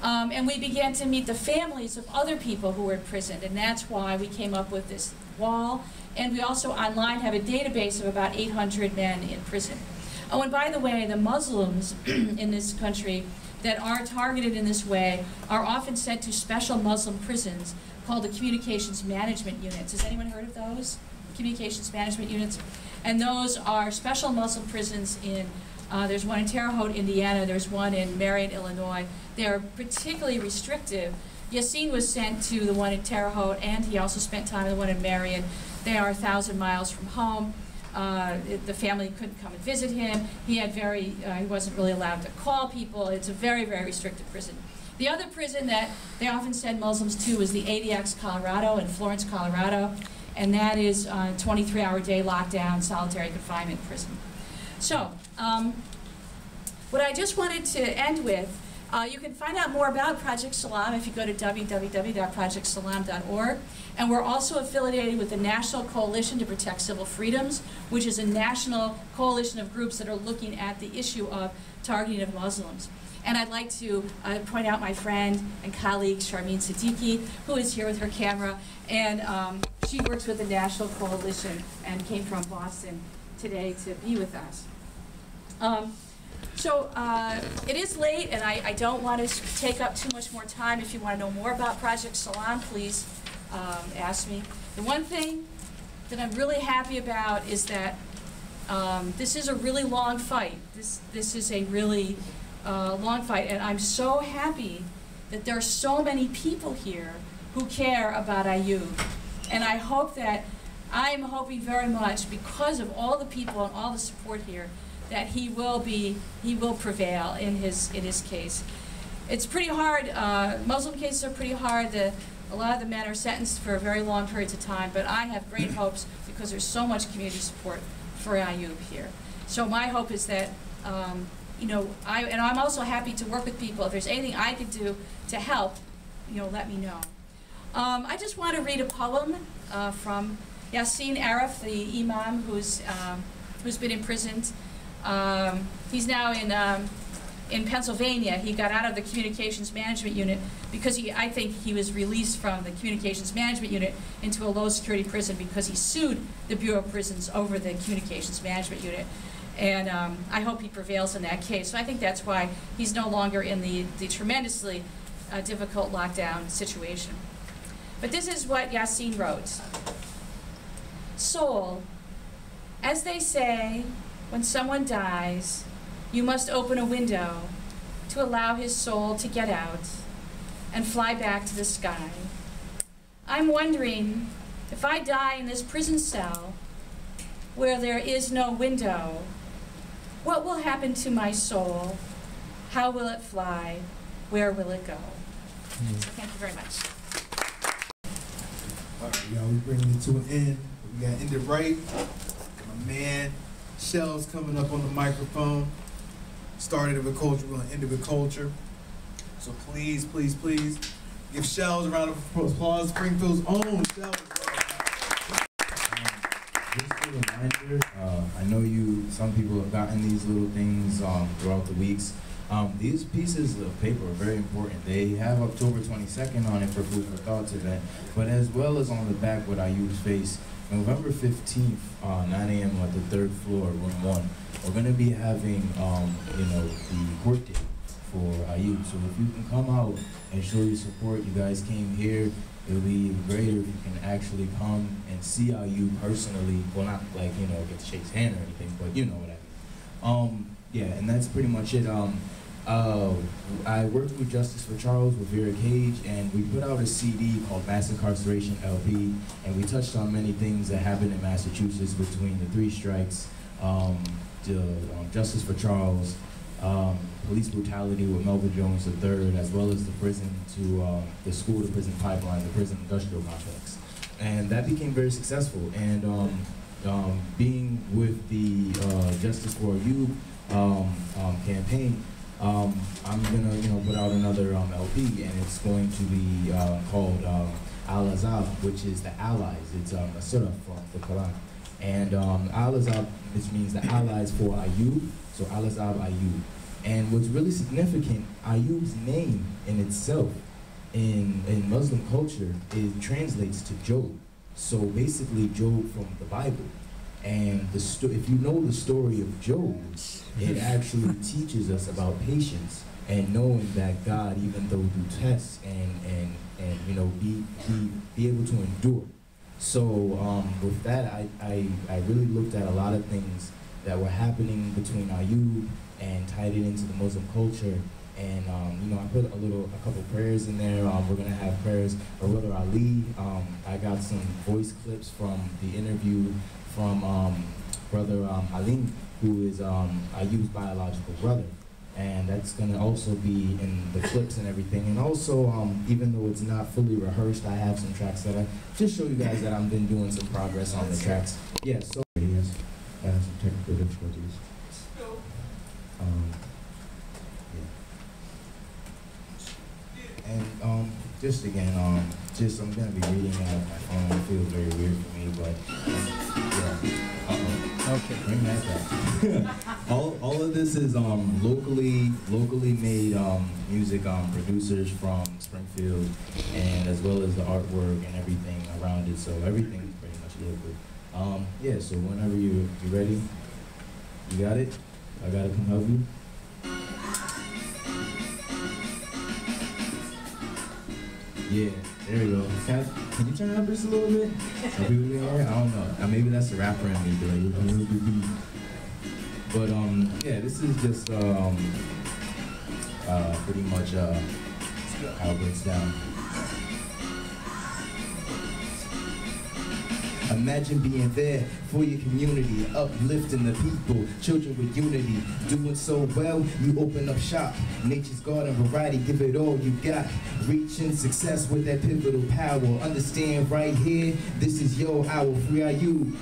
Um, and we began to meet the families of other people who were imprisoned, and that's why we came up with this wall. And we also online have a database of about 800 men in prison. Oh, and by the way, the Muslims in this country that are targeted in this way are often sent to special Muslim prisons called the Communications Management Units. Has anyone heard of those? Communications Management Units? And those are special Muslim prisons in, uh, there's one in Terre Haute, Indiana, there's one in Marion, Illinois. They're particularly restrictive. Yassin was sent to the one in Terre Haute, and he also spent time in the one in Marion. They are a thousand miles from home. Uh, the family couldn't come and visit him. He had very, uh, he wasn't really allowed to call people. It's a very, very restrictive prison. The other prison that they often send Muslims to is the ADX Colorado in Florence, Colorado, and that is a 23-hour day lockdown, solitary confinement prison. So, um, what I just wanted to end with, uh, you can find out more about Project Salam if you go to www.projectsalam.org. And we're also affiliated with the National Coalition to Protect Civil Freedoms, which is a national coalition of groups that are looking at the issue of targeting of Muslims. And I'd like to uh, point out my friend and colleague Sharmeen Siddiqui, who is here with her camera, and um, she works with the National Coalition and came from Boston today to be with us. Um, so uh, it is late, and I, I don't want to take up too much more time. If you want to know more about Project Salam, please um, ask me. The one thing that I'm really happy about is that um, this is a really long fight. This this is a really uh, long fight, and I'm so happy that there are so many people here who care about Ayyub. And I hope that I'm hoping very much because of all the people and all the support here that he will be he will prevail in his in his case. It's pretty hard. Uh, Muslim cases are pretty hard. The, a lot of the men are sentenced for very long periods of time, but I have great hopes because there's so much community support for Ayyub here. So my hope is that um, you know I and I'm also happy to work with people. If there's anything I could do to help, you know, let me know. Um, I just want to read a poem uh, from Yassin Aref, the imam who's um, who's been imprisoned. Um, he's now in um, in Pennsylvania. He got out of the communications management unit because he, I think, he was released from the communications management unit into a low security prison because he sued the Bureau of Prisons over the communications management unit. And um, I hope he prevails in that case. So I think that's why he's no longer in the, the tremendously uh, difficult lockdown situation. But this is what Yassin wrote. Soul, as they say, when someone dies, you must open a window to allow his soul to get out and fly back to the sky. I'm wondering if I die in this prison cell where there is no window, what will happen to my soul? How will it fly? Where will it go? Hmm. Thank you very much. All right, y'all, we bringing it to an end. We got ended right. My man, Shell's coming up on the microphone. Started it with culture, we're gonna end it with culture. So please, please, please, give Shells a round of applause. Springfield's own Shells. Just a reminder, I know you, some people have gotten these little things um, throughout the weeks. Um, these pieces of paper are very important. They have October 22nd on it for Food for Thoughts event, but as well as on the back what I use face, November 15th, uh, 9 a.m. at the third floor, room one, we're going to be having, um, you know, the court date for Ayyub. So if you can come out and show your support, you guys came here, it would be even greater if you can actually come and see how you personally. Well, not like, you know, get to shake his hand or anything, but you know what I mean. Um, yeah, and that's pretty much it. Um, uh, I worked with Justice for Charles with Vera Cage, and we put out a CD called Mass Incarceration LP, and we touched on many things that happened in Massachusetts between the three strikes, um, the um, Justice for Charles, um, police brutality with Melvin Jones III, as well as the prison to uh, the school to prison pipeline, the prison industrial complex, and that became very successful. And um, um, being with the uh Justice for Ayyub um, um, campaign, um, I'm gonna you know put out another um, LP, and it's going to be uh, called um, Al Ahzab, which is the allies. It's um, a surah from the Quran, and um, Al Ahzab, which means the allies for Ayyub. So Al Ahzab Ayyub, and what's really significant, Ayyub's name in itself in in Muslim culture it translates to Job. So basically, Job from the Bible. And the sto- if you know the story of Job, it actually teaches us about patience and knowing that God, even though do tests and and and you know be be be able to endure. So um, with that, I, I I really looked at a lot of things that were happening between Ayyub and tied it into the Muslim culture. And um, you know, I put a little, a couple prayers in there. Um, we're gonna have prayers Brother Ali. Um, I got some voice clips from the interview from um, Brother um, Halim, who is um, Ayyub's biological brother. And that's gonna also be in the clips and everything. And also, um, even though it's not fully rehearsed, I have some tracks that I just show you guys that I've been doing some progress on the tracks. Yeah, so. Yes, I have some technical difficulties. Um, yeah. And um, just again, um, just I'm gonna be reading out of my phone. It feels very weird for me, but yeah. Uh-oh. Okay. Bring that back. all, all of this is um, locally locally made um, music um, producers from Springfield, and as well as the artwork and everything around it. So everything's pretty much local. Um, yeah. So whenever you you ready, you got it. I gotta come help you. Yeah, there we go. Can, can you turn up just a little bit? Are people being I don't know. Maybe that's the rapper in me, but like, but um, yeah, this is just um, uh, pretty much uh, how it breaks down. Imagine being there for your community, uplifting the people, children with unity, doing so well, you open up shop. Nature's garden variety, give it all you got. Reaching success with that pivotal power. Understand right here, this is your hour. Free are you.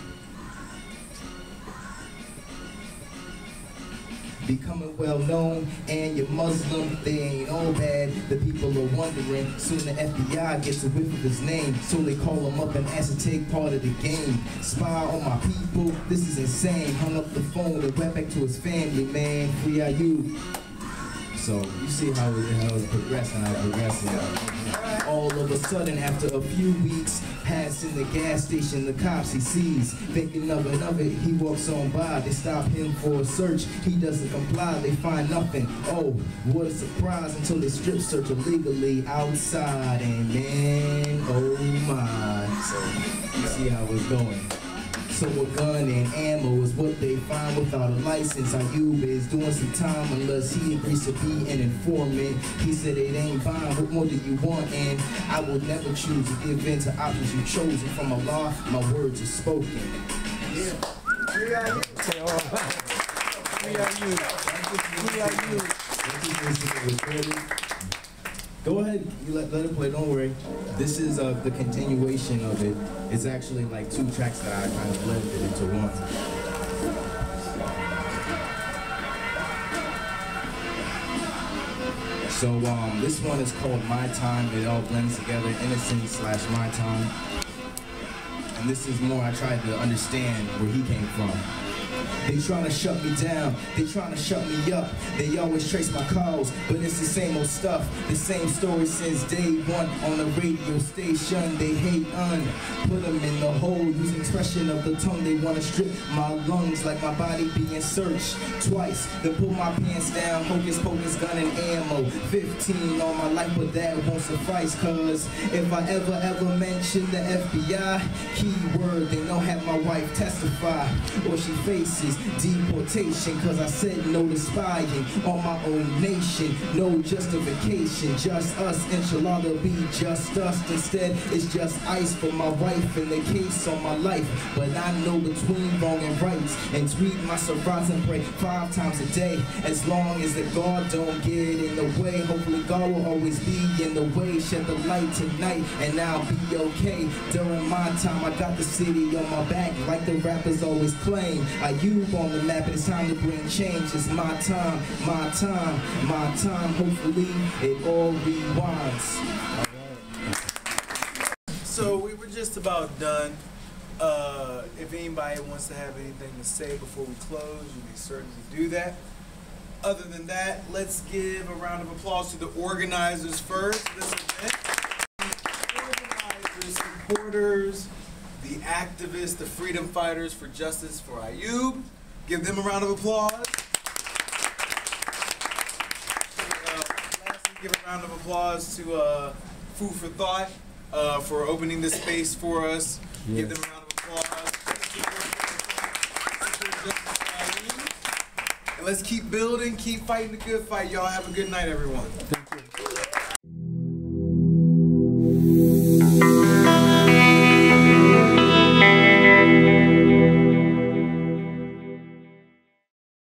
Becoming well known and you're Muslim, they ain't all bad. The people are wondering, soon the FBI gets a whiff of his name, so they call him up and ask to take part of the game. Spy on my people, this is insane. Hung up the phone and went back to his family, man. Free are you. So you see how it, how it's progressing, how it's progressing. All of a sudden, after a few weeks, passing the gas station, the cops he sees, thinking of it, he walks on by. They stop him for a search. He doesn't comply. They find nothing. Oh, what a surprise! Until they strip search illegally outside, and man, oh my! So you see how it's going. So a gun and ammo is what they find without a license. Ayyub is doing some time unless he agrees to be an informant. He said it ain't fine, what more do you want? And I will never choose to give in to options you've chosen from Allah. My words are spoken. Yeah. We are you. We are you. We are you. Go ahead, let, let it play, don't worry. This is uh, the continuation of it. It's actually like two tracks that I kind of blended into one. So um, this one is called My Time. It all blends together, innocent slash my time. And this is more, I tried to understand where he came from. They trying to shut me down, they trying to shut me up. They always trace my calls, but it's the same old stuff. The same story since day one on the radio station. They hate un, put them in the hole. Use expression of the tongue. They want to strip my lungs like my body being searched twice. Then pull my pants down, hocus pocus, gun and ammo. 15 on my life, but that won't suffice. Cause if I ever, ever mention the FBI, keyword, they don't have my wife testify. Or she deportation cause I said no to spying on my own nation. No justification just us there'll be just us. Instead it's just ice for my wife and the case on my life. But I know between wrong and right and tweet my surprise and pray five times a day. As long as the God don't get in the way hopefully God will always be in the way. Shed the light tonight and I'll be okay. During my time I got the city on my back like the rappers always claim. I Ayyub on the map, it's time to bring change. It's my time, my time, my time. Hopefully, it all rewinds. So we were just about done. Uh, if anybody wants to have anything to say before we close, you may certainly do that. Other than that, let's give a round of applause to the organizers first. This event, organizers, supporters, the activists, the freedom fighters for justice for Ayyub. Give them a round of applause. Give a round of applause to uh, Food for Thought uh, for opening this space for us. Give them a round of applause. And let's keep building, keep fighting the good fight. Y'all have a good night, everyone.